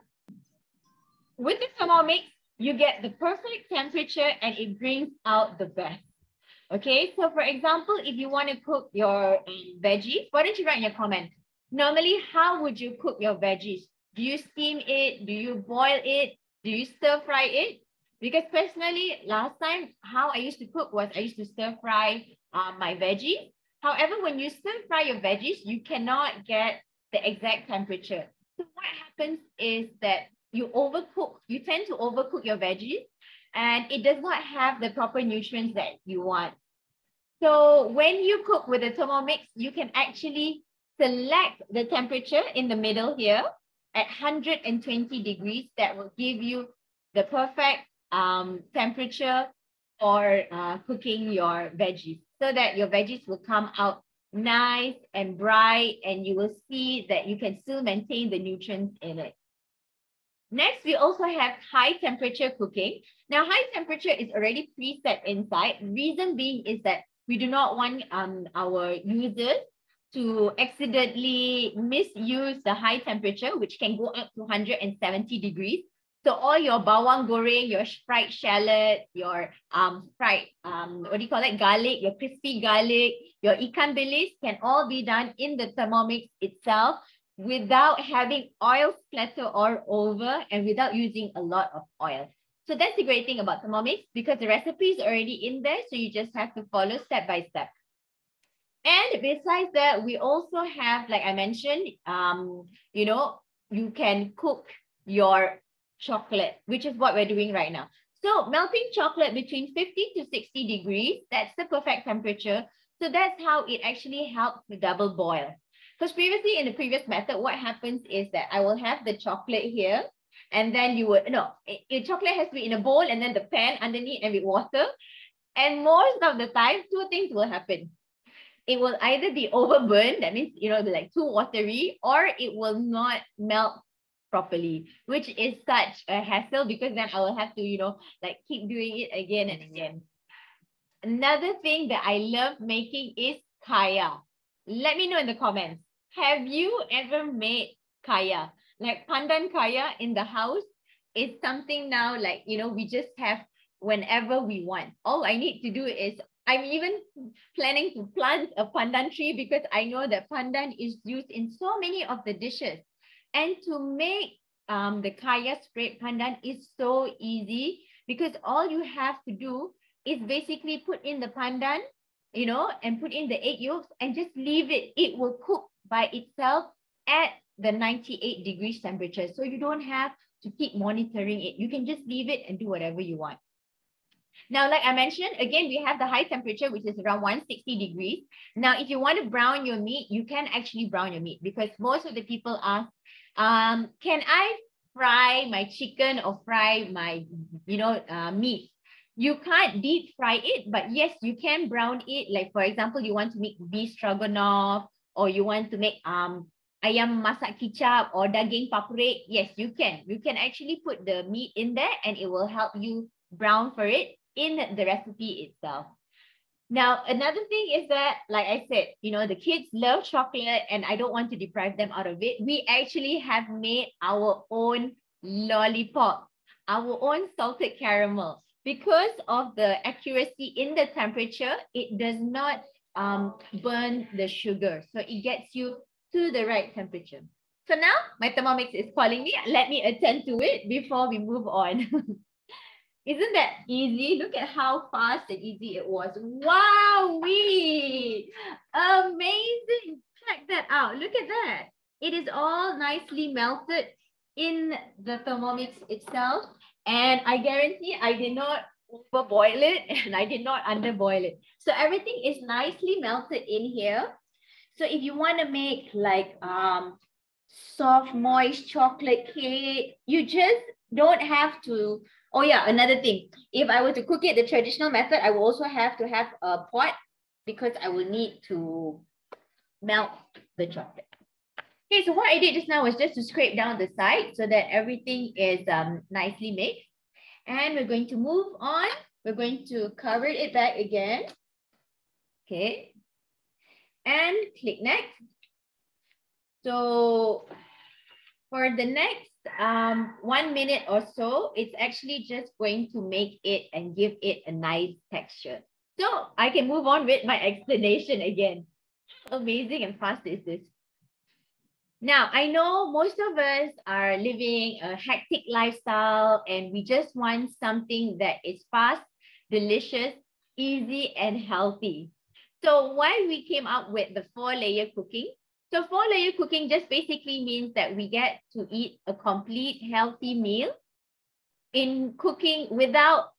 with the Thermomix, you get the perfect temperature and it brings out the best. Okay, so for example, if you want to cook your um, veggies, why don't you write in your comment? Normally, how would you cook your veggies? Do you steam it? Do you boil it? Do you stir fry it? Because personally, last time, how I used to cook was I used to stir fry uh, my veggies. However, when you stir fry your veggies, you cannot get the exact temperature. So what happens is that you overcook, you tend to overcook your veggies and it does not have the proper nutrients that you want. So when you cook with a Thermomix, you can actually select the temperature in the middle here at 120 degrees that will give you the perfect um, temperature for uh, cooking your veggies so that your veggies will come out nice and bright and you will see that you can still maintain the nutrients in it. Next, we also have high temperature cooking. Now, high temperature is already preset inside. Reason being is that we do not want um, our users to accidentally misuse the high temperature, which can go up to 170 degrees. So all your bawang goreng, your fried shallot, your um, fried, um, what do you call it, garlic, your crispy garlic, your ikan bilis can all be done in the Thermomix itself without having oil splatter all over and without using a lot of oil. So that's the great thing about Thermomix because the recipe is already in there. So you just have to follow step by step. And besides that, we also have, like I mentioned, um, you know, you can cook your chocolate, which is what we're doing right now. So melting chocolate between 50 to 60 degrees, that's the perfect temperature. So that's how it actually helps to double boil. Because previously in the previous method, what happens is that I will have the chocolate here and then you would, no, your chocolate has to be in a bowl and then the pan underneath and with water. And most of the time, two things will happen. It will either be overburned, that means, you know, be like too watery, or it will not melt properly, which is such a hassle because then I will have to, you know, like keep doing it again and mm-hmm. again. Another thing that I love making is kaya. Let me know in the comments. Have you ever made kaya? Like pandan kaya in the house is something now like, you know, we just have whenever we want. All I need to do is I'm even planning to plant a pandan tree because I know that pandan is used in so many of the dishes. And to make um, the kaya spread pandan is so easy because all you have to do is basically put in the pandan, you know, and put in the egg yolks and just leave it. It will cook by itself at the 98 degrees temperature. So you don't have to keep monitoring it. You can just leave it and do whatever you want. Now, like I mentioned, again, we have the high temperature, which is around 160 degrees. Now, if you want to brown your meat, you can actually brown your meat because most of the people ask, um, can I fry my chicken or fry my, you know, uh, meat? you can't deep fry it, but yes, you can brown it. Like for example, you want to make beef stroganoff or you want to make um ayam masak kicap or daging paprik. Yes, you can. You can actually put the meat in there and it will help you brown for it in the recipe itself. Now, another thing is that, like I said, you know, the kids love chocolate and I don't want to deprive them out of it. We actually have made our own lollipop, our own salted caramel because of the accuracy in the temperature, it does not um, burn the sugar. So it gets you to the right temperature. So now my Thermomix is calling me. Let me attend to it before we move on. Isn't that easy? Look at how fast and easy it was. Wow, we amazing. Check that out. Look at that. It is all nicely melted in the Thermomix itself. And I guarantee I did not overboil it and I did not underboil it. So everything is nicely melted in here. So if you want to make like um, soft, moist chocolate cake, you just don't have to. Oh yeah, another thing. If I were to cook it the traditional method, I will also have to have a pot because I will need to melt the chocolate. Okay, so what I did just now was just to scrape down the side so that everything is um, nicely mixed. And we're going to move on. We're going to cover it back again. Okay. And click next. So for the next um, one minute or so, it's actually just going to make it and give it a nice texture. So I can move on with my explanation again. Amazing and fast is this. Now, I know most of us are living a hectic lifestyle and we just want something that is fast, delicious, easy, and healthy. So why we came up with the four layer cooking? So four layer cooking just basically means that we get to eat a complete healthy meal in cooking without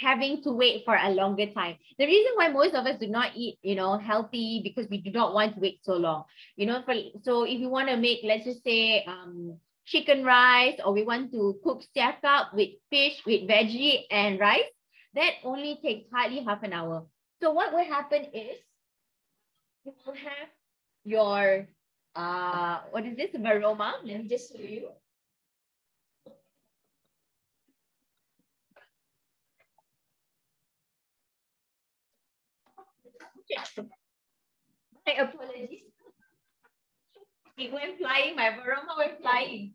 having to wait for a longer time. The reason why most of us do not eat, you know, healthy because we do not want to wait so long. You know, for so if you want to make, let's just say, um, chicken rice or we want to cook siakap with fish, with veggie and rice, that only takes hardly half an hour. So what will happen is you will have your, uh, what is this, varoma? Let me just show you. My apologies. It went flying, my varoma went flying.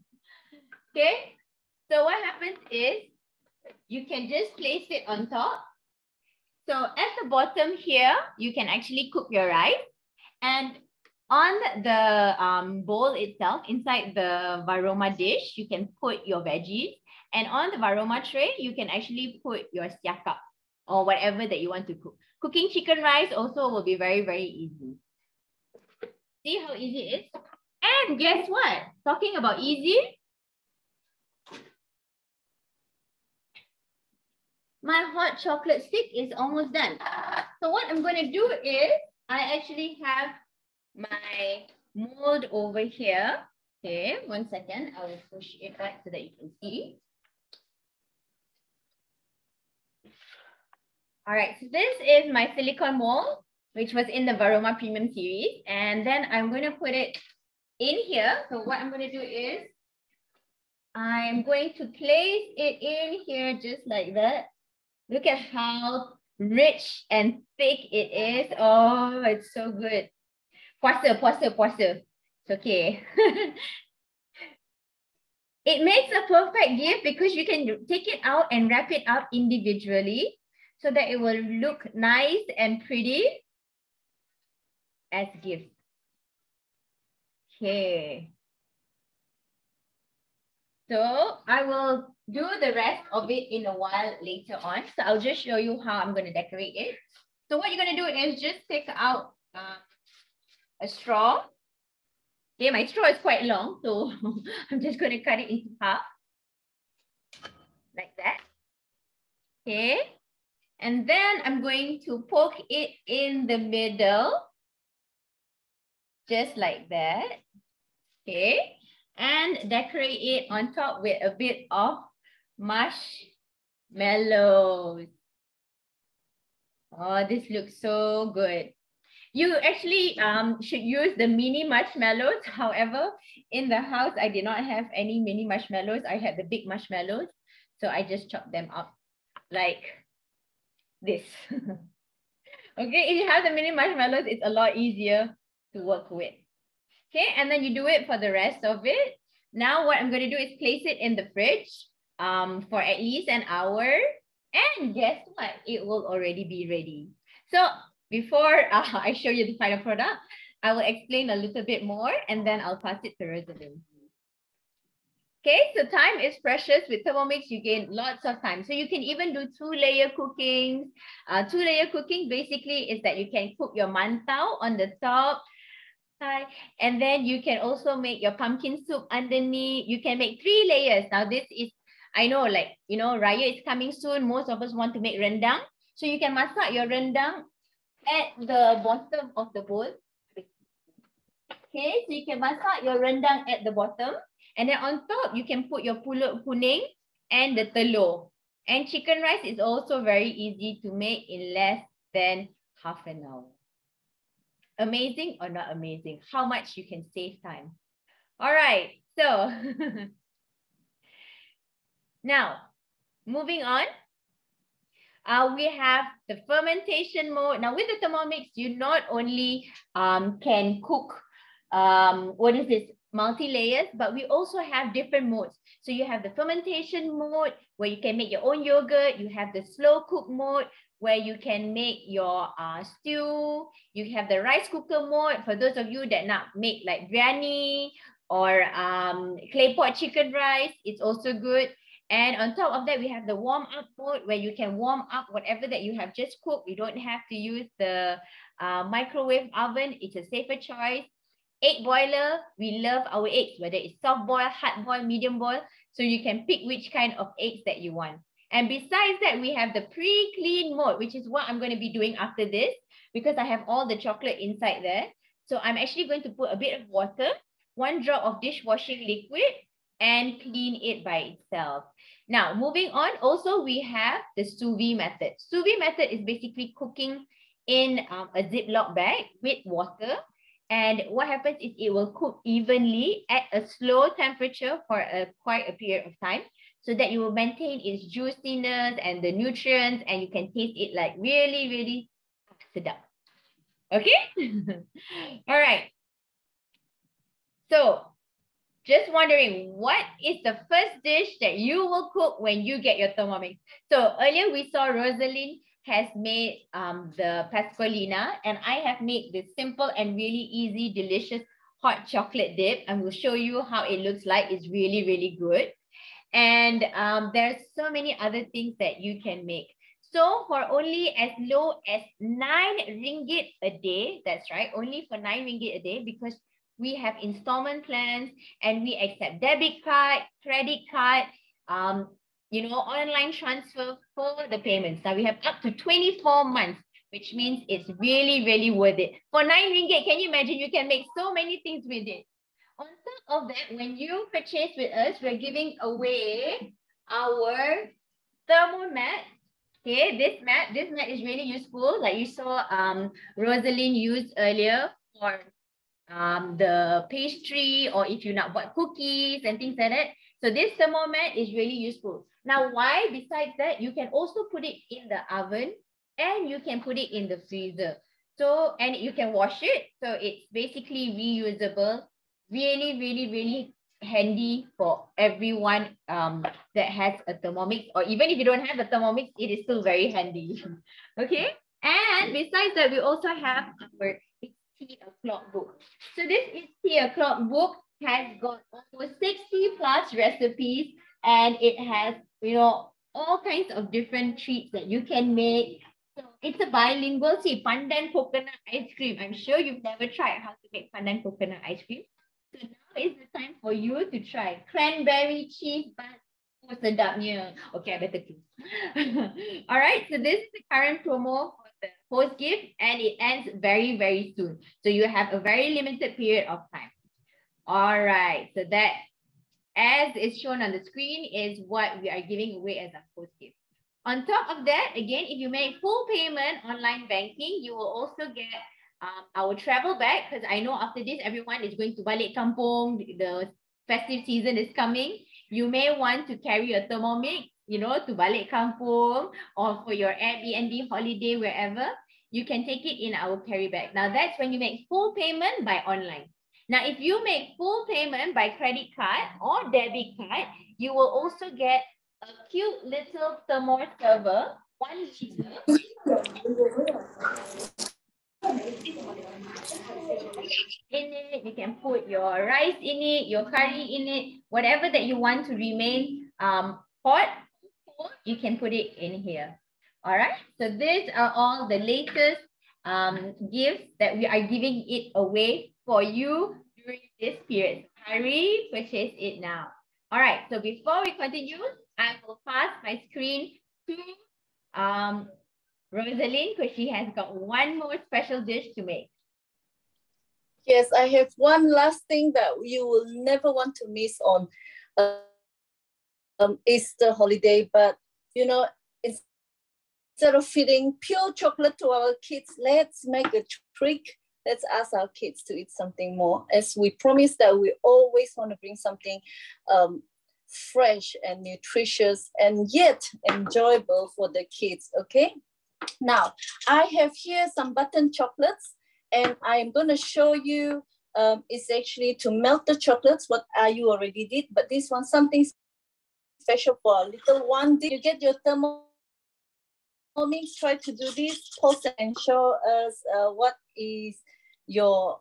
Okay, so what happens is you can just place it on top. So at the bottom here, you can actually cook your rice. And on the um, bowl itself, inside the varoma dish, you can put your veggies. And on the varoma tray, you can actually put your siakap or whatever that you want to cook. Cooking chicken rice also will be very, very easy. See how easy it is? And guess what? Talking about easy, my hot chocolate stick is almost done. So what I'm going to do is I actually have my mold over here. Okay, one second. I will push it back so that you can see. All right, so this is my silicone mold, which was in the Varoma Premium series. And then I'm going to put it in here. So what I'm going to do is I'm going to place it in here just like that. Look at how rich and thick it is. Oh, it's so good. Puasa, puasa, puasa. It's okay. it makes a perfect gift because you can take it out and wrap it up individually so that it will look nice and pretty as gift. Okay. So I will do the rest of it in a while later on. So I'll just show you how I'm going to decorate it. So what you're going to do is just take out uh, a straw. Okay, my straw is quite long, so I'm just going to cut it into half. Like that. Okay. And then I'm going to poke it in the middle. Just like that. Okay and decorate it on top with a bit of marshmallows. Oh, this looks so good. You actually um, should use the mini marshmallows. However, in the house, I did not have any mini marshmallows. I had the big marshmallows. So I just chopped them up like this. okay, if you have the mini marshmallows, it's a lot easier to work with. Okay, and then you do it for the rest of it. Now what I'm going to do is place it in the fridge um, for at least an hour. And guess what? It will already be ready. So before uh, I show you the final product, I will explain a little bit more and then I'll pass it to Rosalind. Okay, so time is precious. With Thermomix, you gain lots of time. So you can even do two-layer cooking. Uh, two-layer cooking basically is that you can cook your mantau on the top, Hi. And then you can also make your pumpkin soup underneath. You can make three layers. Now this is, I know like, you know, Raya is coming soon. Most of us want to make rendang. So you can masak your rendang at the bottom of the bowl. Okay, so you can masak your rendang at the bottom. And then on top, you can put your pulut kuning and the telur. And chicken rice is also very easy to make in less than half an hour. Amazing or not amazing? How much you can save time. All right, so now moving on. Uh, we have the fermentation mode. Now with the Thermomix, you not only um, can cook, um, what is this, multi-layers, but we also have different modes. So you have the fermentation mode where you can make your own yogurt. You have the slow cook mode where you can make your uh, stew. You have the rice cooker mode for those of you that not make like biryani or um, clay pot chicken rice. It's also good. And on top of that, we have the warm up mode where you can warm up whatever that you have just cooked. You don't have to use the uh, microwave oven. It's a safer choice. Egg boiler, we love our eggs, whether it's soft boil, hard boil, medium boil. So you can pick which kind of eggs that you want. And besides that, we have the pre-clean mode, which is what I'm going to be doing after this because I have all the chocolate inside there. So I'm actually going to put a bit of water, one drop of dishwashing liquid, and clean it by itself. Now, moving on, also we have the sous vide method. Sous vide method is basically cooking in um, a Ziploc bag with water. And what happens is it will cook evenly at a slow temperature for a quite a period of time so that you will maintain its juiciness and the nutrients and you can taste it like really, really sedap. Okay? All right. So just wondering, what is the first dish that you will cook when you get your Thermomix? So earlier we saw Rosalind has made um, the Pascualina and I have made this simple and really easy, delicious hot chocolate dip. I will show you how it looks like. It's really, really good. And um, there's so many other things that you can make. So for only as low as nine ringgit a day, that's right, only for nine ringgit a day because we have installment plans and we accept debit card, credit card, um, you know, online transfer for the payments. Now we have up to 24 months, which means it's really, really worth it. For nine ringgit, can you imagine you can make so many things with it? On top of that, when you purchase with us, we're giving away our Thermomat. Okay, this mat, this mat is really useful. Like you saw um, Rosalind used earlier for um, the pastry or if you not buat cookies and things like that. So this thermomat is really useful. Now, why? Besides that, you can also put it in the oven and you can put it in the freezer. So, and you can wash it. So it's basically reusable. Really, really, really handy for everyone um, that has a Thermomix or even if you don't have a Thermomix, it is still very handy. okay. And besides that, we also have our tea o'clock book. So this is tea o'clock book has got over 60 plus recipes and it has, you know, all kinds of different treats that you can make. So it's a bilingual, see, pandan coconut ice cream. I'm sure you've never tried how to make pandan coconut ice cream. So now is the time for you to try cranberry cheese but Oh, sedapnya. Okay, I better close. All right, so this is the current promo the gift and it ends very, very soon. So you have a very limited period of time. All right, so that as is shown on the screen is what we are giving away as a host gift. On top of that, again, if you make full payment online banking, you will also get um, our travel bag because I know after this, everyone is going to balik kampung. The festive season is coming. You may want to carry a thermomix you know, to balik kampung or for your Airbnb holiday, wherever, you can take it in our carry bag. Now that's when you make full payment by online. Now, if you make full payment by credit card or debit card, you will also get a cute little thermal server, one liter. In it, you can put your rice in it, your curry in it, whatever that you want to remain um, hot you can put it in here. All right, so these are all the latest um, gifts that we are giving it away for you during this period. Hurry, purchase it now. All right, so before we continue, I will pass my screen to um, Rosalind because she has got one more special dish to make. Yes, I have one last thing that you will never want to miss on uh, um, Easter holiday, but you know, instead of feeding pure chocolate to our kids, let's make a trick. Let's ask our kids to eat something more. As we promise that we always want to bring something um, fresh and nutritious and yet enjoyable for the kids, okay? Now, I have here some button chocolates and I'm gonna show you um, it's actually to melt the chocolates, what you already did, but this one, something special for a little one. You get your thermomix? Try to do this, post and show us uh, what is your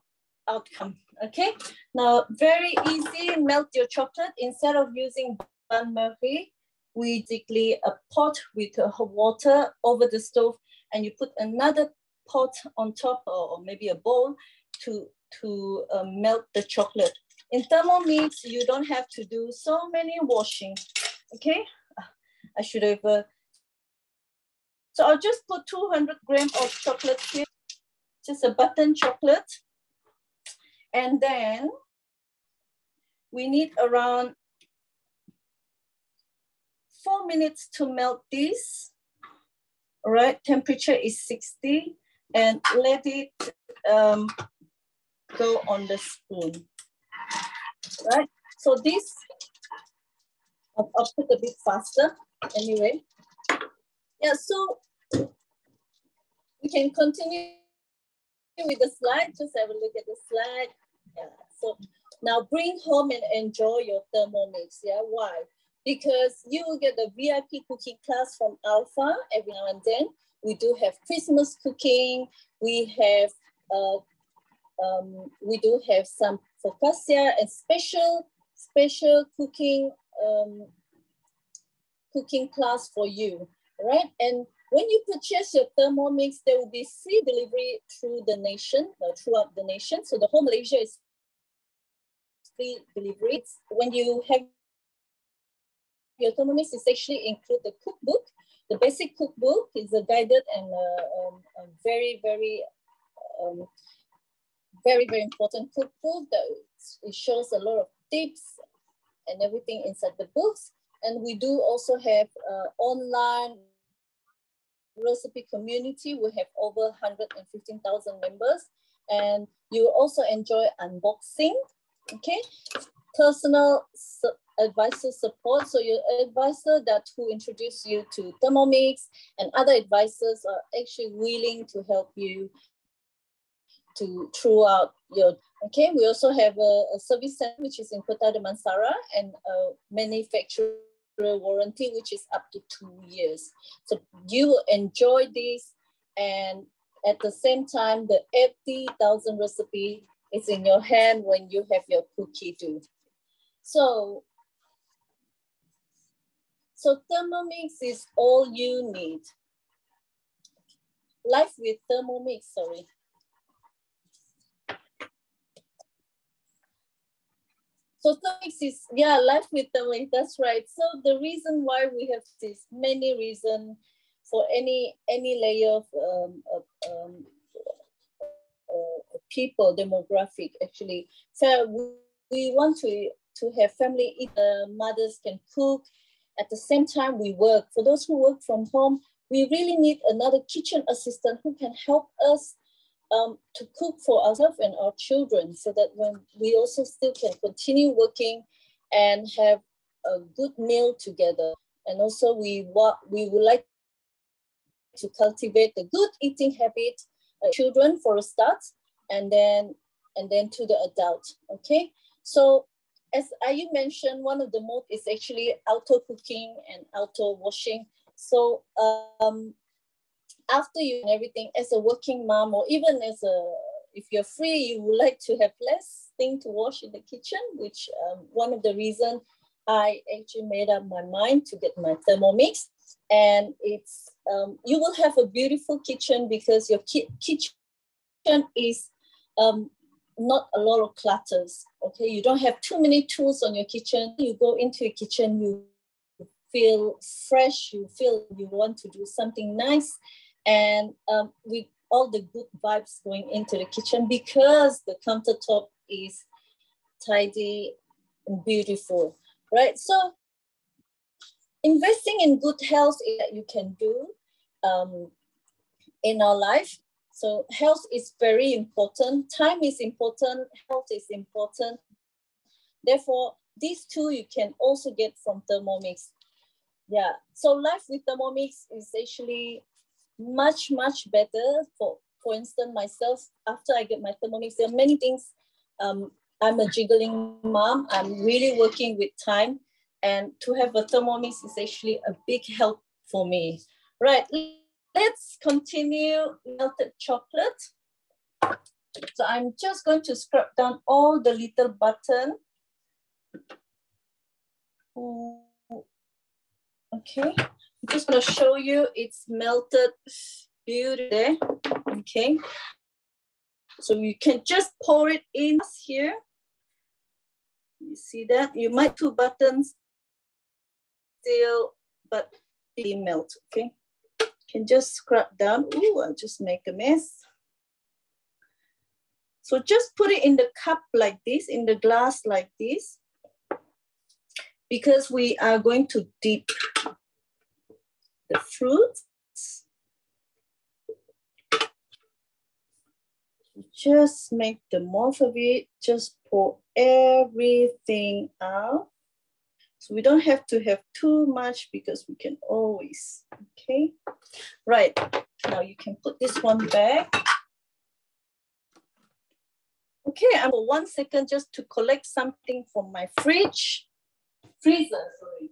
outcome. Okay, now very easy, melt your chocolate. Instead of using bain-marie, we basically a pot with uh, water over the stove and you put another pot on top or, maybe a bowl to, to uh, melt the chocolate. In Thermomix, you don't have to do so many washing. Okay, I should have. Uh, so I'll just put 200 grams of chocolate here, just a button chocolate. And then we need around four minutes to melt this. All right, temperature is 60 and let it um, go on the spoon. Right, so this, I'll, put a bit faster anyway. Yeah, so we can continue with the slide. Just have a look at the slide. Yeah, so now bring home and enjoy your Thermomix. Yeah, why? Because you will get the VIP cooking class from Alpha every now and then. We do have Christmas cooking. We have, uh, um, we do have some focaccia and special, special cooking, um, cooking class for you, right? And when you purchase your Thermomix, there will be free delivery through the nation, uh, throughout the nation. So the whole Malaysia is free delivery. It's when you have your Thermomix, is actually include the cookbook. The basic cookbook is a guided and uh, um, a very, very, um, very, very important cookbook that it shows a lot of tips and everything inside the books. And we do also have uh, online recipe community. We have over 115,000 members and you also enjoy unboxing, okay? Personal su advisor support. So your advisor that who introduce you to Thermomix and other advisors are actually willing to help you to throughout your, okay? We also have a, a service center, which is in Kota Damansara and a manufacturer warranty, which is up to two years. So you enjoy this and at the same time, the 80,000 recipe is in your hand when you have your Cookidoo. So, so Thermomix is all you need. Life with Thermomix, sorry. So Thermomix is, yeah, life with Thermomix, that's right. So the reason why we have this, many reason for any any layer of, um, of um, uh, people, demographic actually. So we, want to, to have family, uh, mothers can cook. At the same time, we work. For those who work from home, we really need another kitchen assistant who can help us um, to cook for ourselves and our children so that when we also still can continue working and have a good meal together. And also we, wa- we would like to cultivate the good eating habit, uh, children for a start, and then and then to the adult. Okay, so as Ayu mentioned, one of the mode is actually auto cooking and auto washing. So um, after you and everything, as a working mom or even as a, if you're free, you would like to have less thing to wash in the kitchen, which um, one of the reason I actually made up my mind to get my Thermomix. And it's, um, you will have a beautiful kitchen because your ki kitchen is um, not a lot of clutters. Okay, you don't have too many tools on your kitchen. You go into a kitchen, you feel fresh, you feel you want to do something nice and um, with all the good vibes going into the kitchen because the countertop is tidy and beautiful, right? So investing in good health is that you can do um, in our life. So health is very important. Time is important. Health is important. Therefore, these two you can also get from Thermomix. Yeah. So life with Thermomix is actually much, much better. For, for instance, myself, after I get my Thermomix, there are many things. Um, I'm a jiggling mom. I'm really working with time. And to have a Thermomix is actually a big help for me. Right, let's continue melted chocolate. So I'm just going to scrub down all the little button. Okay, just gonna show you it's melted beauty Okay. So you can just pour it in here. You see that? You might two buttons still, but they melt, okay? You Can just scrub down. Ooh, I'll just make a mess. So just put it in the cup like this, in the glass like this, because we are going to dip the fruits. Just make the most of it. Just pour everything out. So we don't have to have too much because we can always, okay? Right, now you can put this one back. Okay, I will one second just to collect something from my fridge. Freezer, sorry.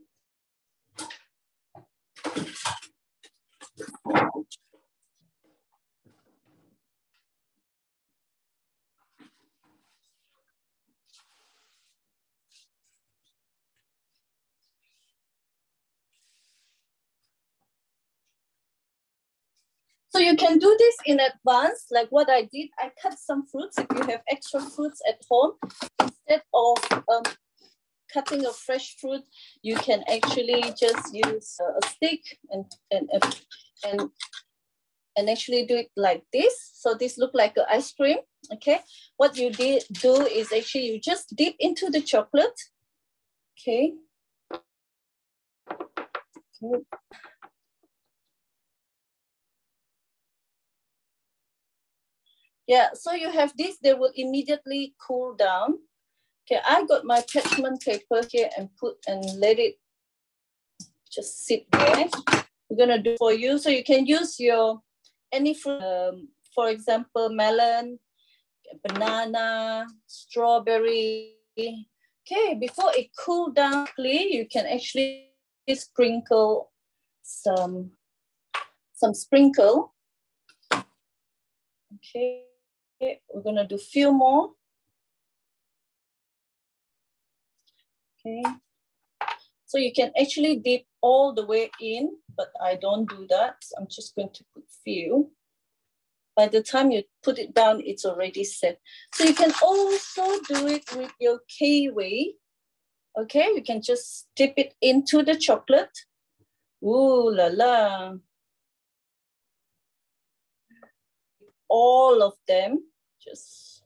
You can do this in advance, like what I did. I cut some fruits. If you have extra fruits at home, instead of um, cutting a fresh fruit, you can actually just use a stick and and and and actually do it like this. So this look like an ice cream. Okay, what you did do is actually you just dip into the chocolate. Okay. okay. Yeah, so you have this, they will immediately cool down. Okay, I got my parchment paper here and put and let it just sit there. We're gonna do for you. So you can use your any fruit, um, for example, melon, banana, strawberry. Okay, before it cool down, you can actually sprinkle some some sprinkle. Okay. We're gonna do few more. Okay, so you can actually dip all the way in, but I don't do that. I'm just going to put few. By the time you put it down, it's already set. So you can also do it with your kiwi. Okay, you can just dip it into the chocolate. Ooh la la. All of them just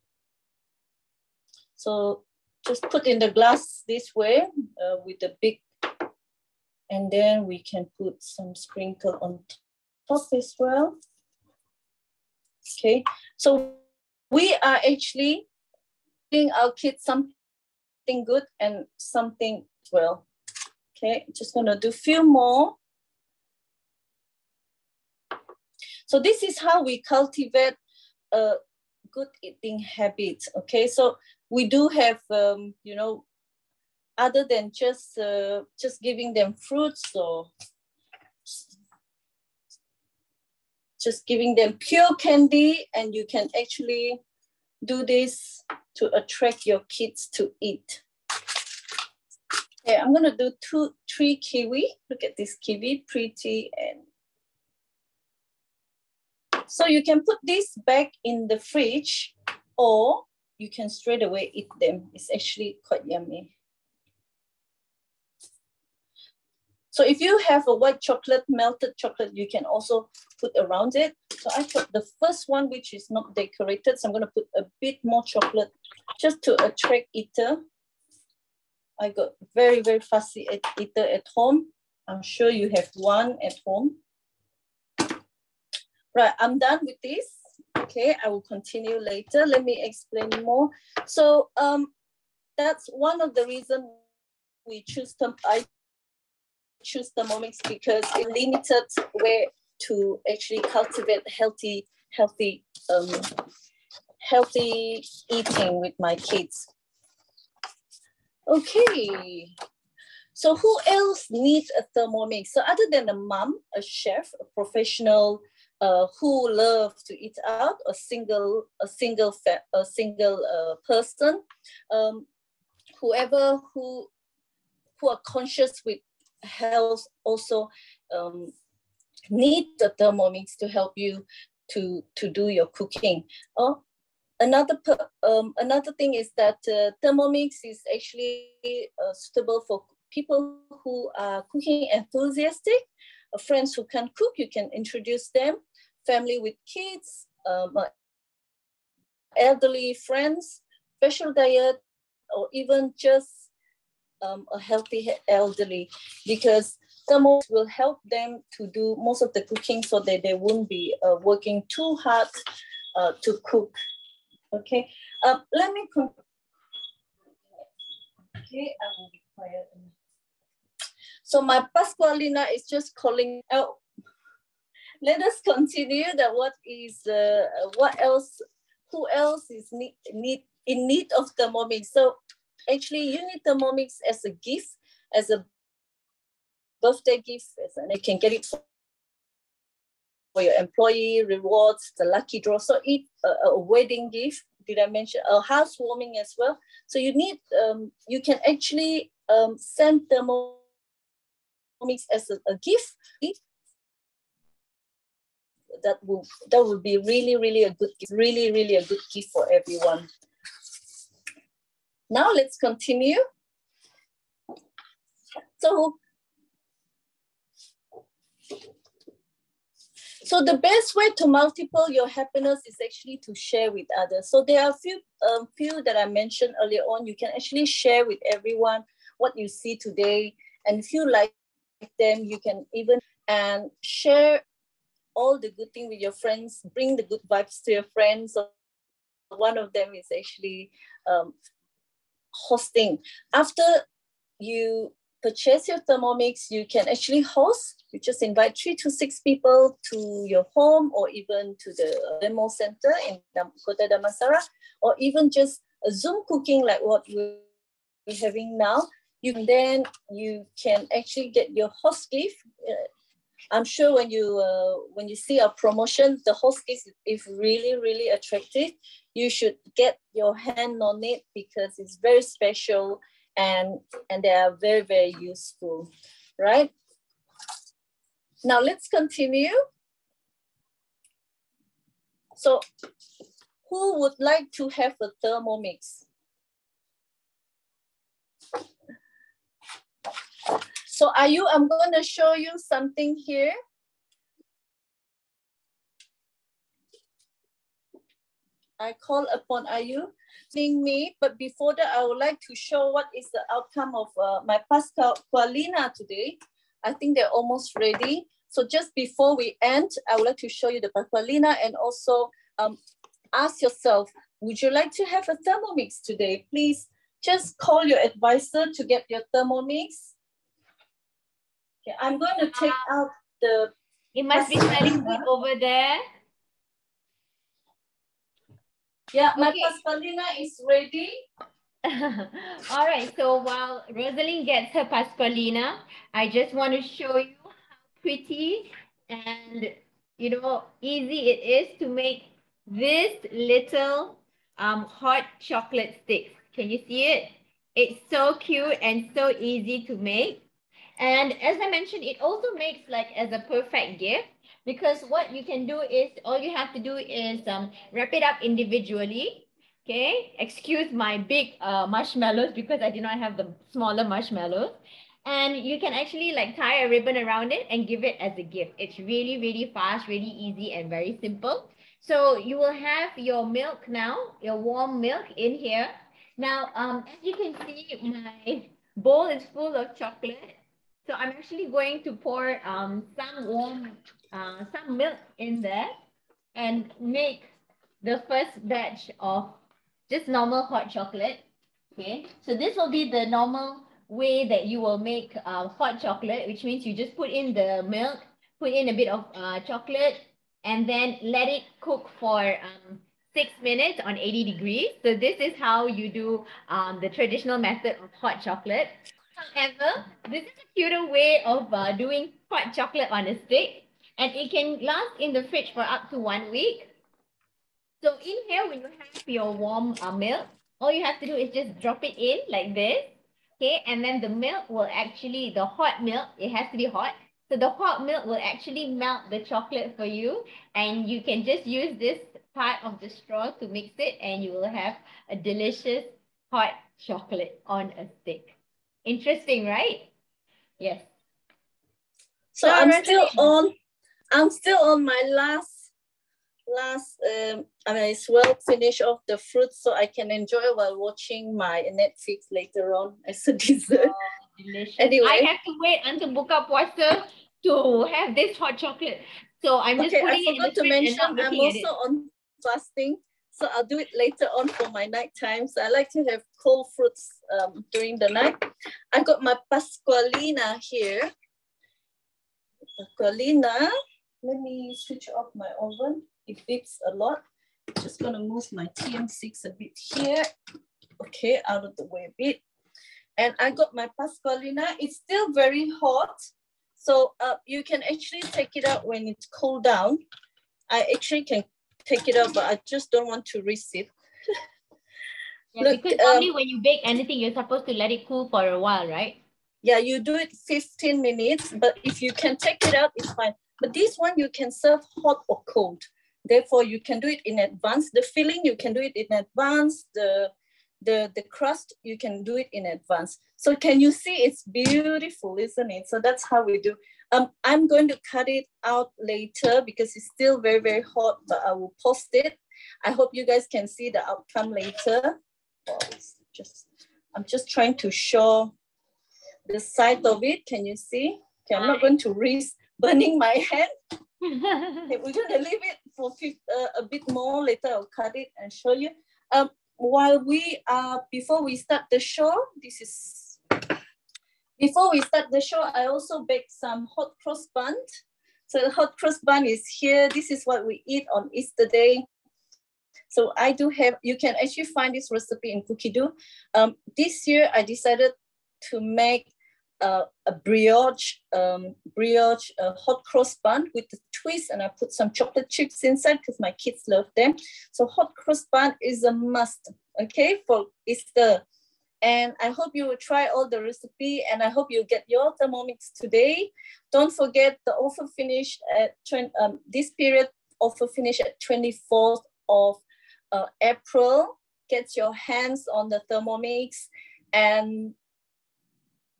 so just put in the glass this way uh, with the big and then we can put some sprinkle on top as well. Okay so we are actually giving our kids something good and something well. Okay just gonna do a few more. So this is how we cultivate a good eating habits. Okay, so we do have, um, you know, other than just uh, just giving them fruits or just giving them pure candy, and you can actually do this to attract your kids to eat. Okay, I'm gonna do two, three kiwi. Look at this kiwi, pretty and so you can put this back in the fridge or you can straight away eat them. It's actually quite yummy. So if you have a white chocolate, melted chocolate, you can also put around it. So I put the first one, which is not decorated. So I'm gonna put a bit more chocolate just to attract eater. I got very, very fussy eater at home. I'm sure you have one at home. Right, I'm done with this. Okay, I will continue later. Let me explain more. So um, that's one of the reasons we choose them. I choose Thermomix because it limited where to actually cultivate healthy, healthy, um, healthy eating with my kids. Okay, so who else needs a Thermomix? So other than a mom, a chef, a professional uh, who love to eat out, a single, a single, a single uh, person, um, whoever who who are conscious with health also um, need the Thermomix to help you to to do your cooking. Oh, another um, another thing is that uh, Thermomix is actually uh, suitable for people who are cooking enthusiastic friends who can cook, you can introduce them, family with kids, um, elderly friends, special diet, or even just um, a healthy elderly. Because thermos will help them to do most of the cooking so that they won't be uh, working too hard uh, to cook. Okay, uh, let me. okay, I will be quiet. So my Pascualina is just calling out. Let us continue that what is, uh, what else, who else is need, need, in need of Thermomix? So actually you need Thermomix as a gift, as a birthday gift, and you can get it for your employee rewards, the lucky draw. So it a, a wedding gift. Did I mention a housewarming as well? So you need um, you can actually um, send Thermomix as a, a gift. That will that will be really really a good really really a good gift for everyone. Now let's continue. So So the best way to multiple your happiness is actually to share with others. So there are a few, um, few that I mentioned earlier on. You can actually share with everyone what you see today. And if you like them, you can even and share all the good thing with your friends. Bring the good vibes to your friends. So one of them is actually um, hosting. After you purchase your Thermomix, you can actually host. You just invite three to six people to your home or even to the demo center in Kota Damansara, or even just a Zoom cooking like what we're having now. You then you can actually get your host gift. Uh, I'm sure when you uh, when you see a promotion, the host gift is really really attractive. You should get your hand on it because it's very special and, and they are very, very useful, right? Now let's continue. So who would like to have a Thermomix? So are you, I'm gonna show you something here. I call upon Ayu seeing me, but before that, I would like to show what is the outcome of uh, my Pascualina today. I think they're almost ready. So just before we end, I would like to show you the Pascualina and also um, ask yourself, would you like to have a Thermomix today? Please just call your advisor to get your Thermomix. Okay, I'm going to take out the... It must be smelling good over there. Yeah, my okay. pascualina is ready. All right, so while Rosalind gets her pascualina, I just want to show you how pretty and, you know, easy it is to make this little um, hot chocolate sticks. Can you see it? It's so cute and so easy to make. And as I mentioned, it also makes like as a perfect gift because what you can do is all you have to do is um, wrap it up individually. Okay, excuse my big uh, marshmallows because I do not have the smaller marshmallows. And you can actually like tie a ribbon around it and give it as a gift. It's really, really fast, really easy and very simple. So you will have your milk now, your warm milk in here. Now, um, as you can see, my bowl is full of chocolate. So I'm actually going to pour um, some warm uh, some milk in there and make the first batch of just normal hot chocolate. Okay, so this will be the normal way that you will make uh, hot chocolate, which means you just put in the milk, put in a bit of uh, chocolate, and then let it cook for um, six minutes on 80 degrees. So this is how you do um, the traditional method of hot chocolate. However, this is a cuter way of uh, doing hot chocolate on a stick and it can last in the fridge for up to one week. So in here, when you have your warm uh, milk, all you have to do is just drop it in like this. Okay, and then the milk will actually, the hot milk, it has to be hot. So the hot milk will actually melt the chocolate for you. And you can just use this part of the straw to mix it and you will have a delicious hot chocolate on a stick. Interesting, right? Yes. So I'm still on I'm still on my last, last, um, I mean, it's well finish off the fruit so I can enjoy while watching my Netflix later on as a dessert. Delicious. Anyway. I have to wait until book buka puasa to have this hot chocolate. So I'm just Okay, I putting it in the forgot to mention I'm also on fasting. So I'll do it later on for my night time. So I like to have cold fruits um, during the night. I got my Pascualina here. Pascualina. Let me switch off my oven. It beeps a lot. Just gonna move my TM6 a bit here. Okay, out of the way a bit. And I got my Pascualina. It's still very hot. So uh, you can actually take it out when it's cooled down. I actually can take it out, but I just don't want to risk it. Yeah, Look, because um, when you bake anything, you're supposed to let it cool for a while, right? Yeah, you do it 15 minutes, but if you can take it out, it's fine. But this one you can serve hot or cold. Therefore, you can do it in advance. The filling, you can do it in advance. The, the, the crust, you can do it in advance. So can you see it's beautiful, isn't it? So that's how we do. Um, I'm going to cut it out later because it's still very, very hot, but I will post it. I hope you guys can see the outcome later. Oh, just, I'm just trying to show the side of it. Can you see? Okay, I'm not going to risk burning my hand. Okay, we're going to leave it for uh, a bit more. Later, I'll cut it and show you. Um, while we uh, before we start the show, this is before we start the show. I also baked some hot cross bun. So the hot cross bun is here. This is what we eat on Easter day. So I do have. You can actually find this recipe in Cookidoo. Um, this year I decided to make uh, a brioche, um, brioche uh, hot cross bun with the twist, and I put some chocolate chips inside because my kids love them. So hot cross bun is a must, okay, for Easter. And I hope you will try all the recipe, and I hope you get your Thermomix today. Don't forget the offer finish at um, this period offer finish at 24th of uh, April. Get your hands on the Thermomix and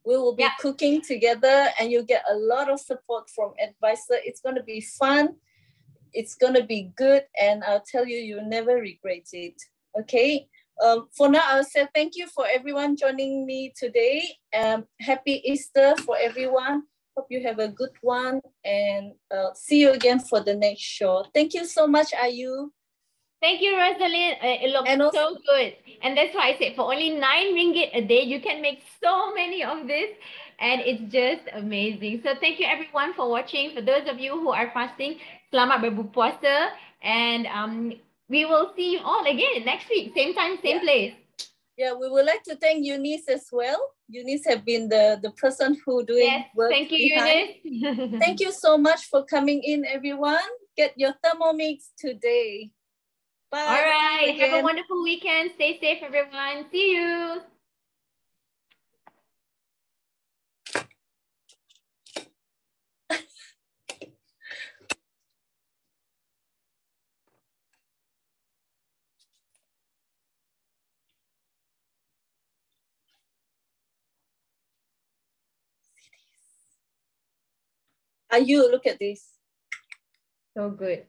we will be Yeah. cooking together and you'll get a lot of support from advisor. It's going to be fun. It's going to be good and i'll tell you you'll never regret it. Okay? Um, for now i'll say thank you for everyone joining me today. Um, happy easter for everyone. Hope you have a good one and uh, see you again for the next show. Thank you so much ayu Thank you, Rosalind. It looks And also- so good. And that's why I said for only nine ringgit a day, you can make so many of this. And it's just amazing. So thank you everyone for watching. For those of you who are fasting, selamat berpuasa. And um, we will see you all again next week. Same time, same Yeah. place. yeah we would like to thank eunice as well eunice have been the the person who doing Yes, work thank you, behind. Eunice. Thank you so much for coming in, everyone. Get your Thermomix today. Bye. All right. Have a wonderful weekend. Stay safe, everyone. See you. Are you look at this? So good.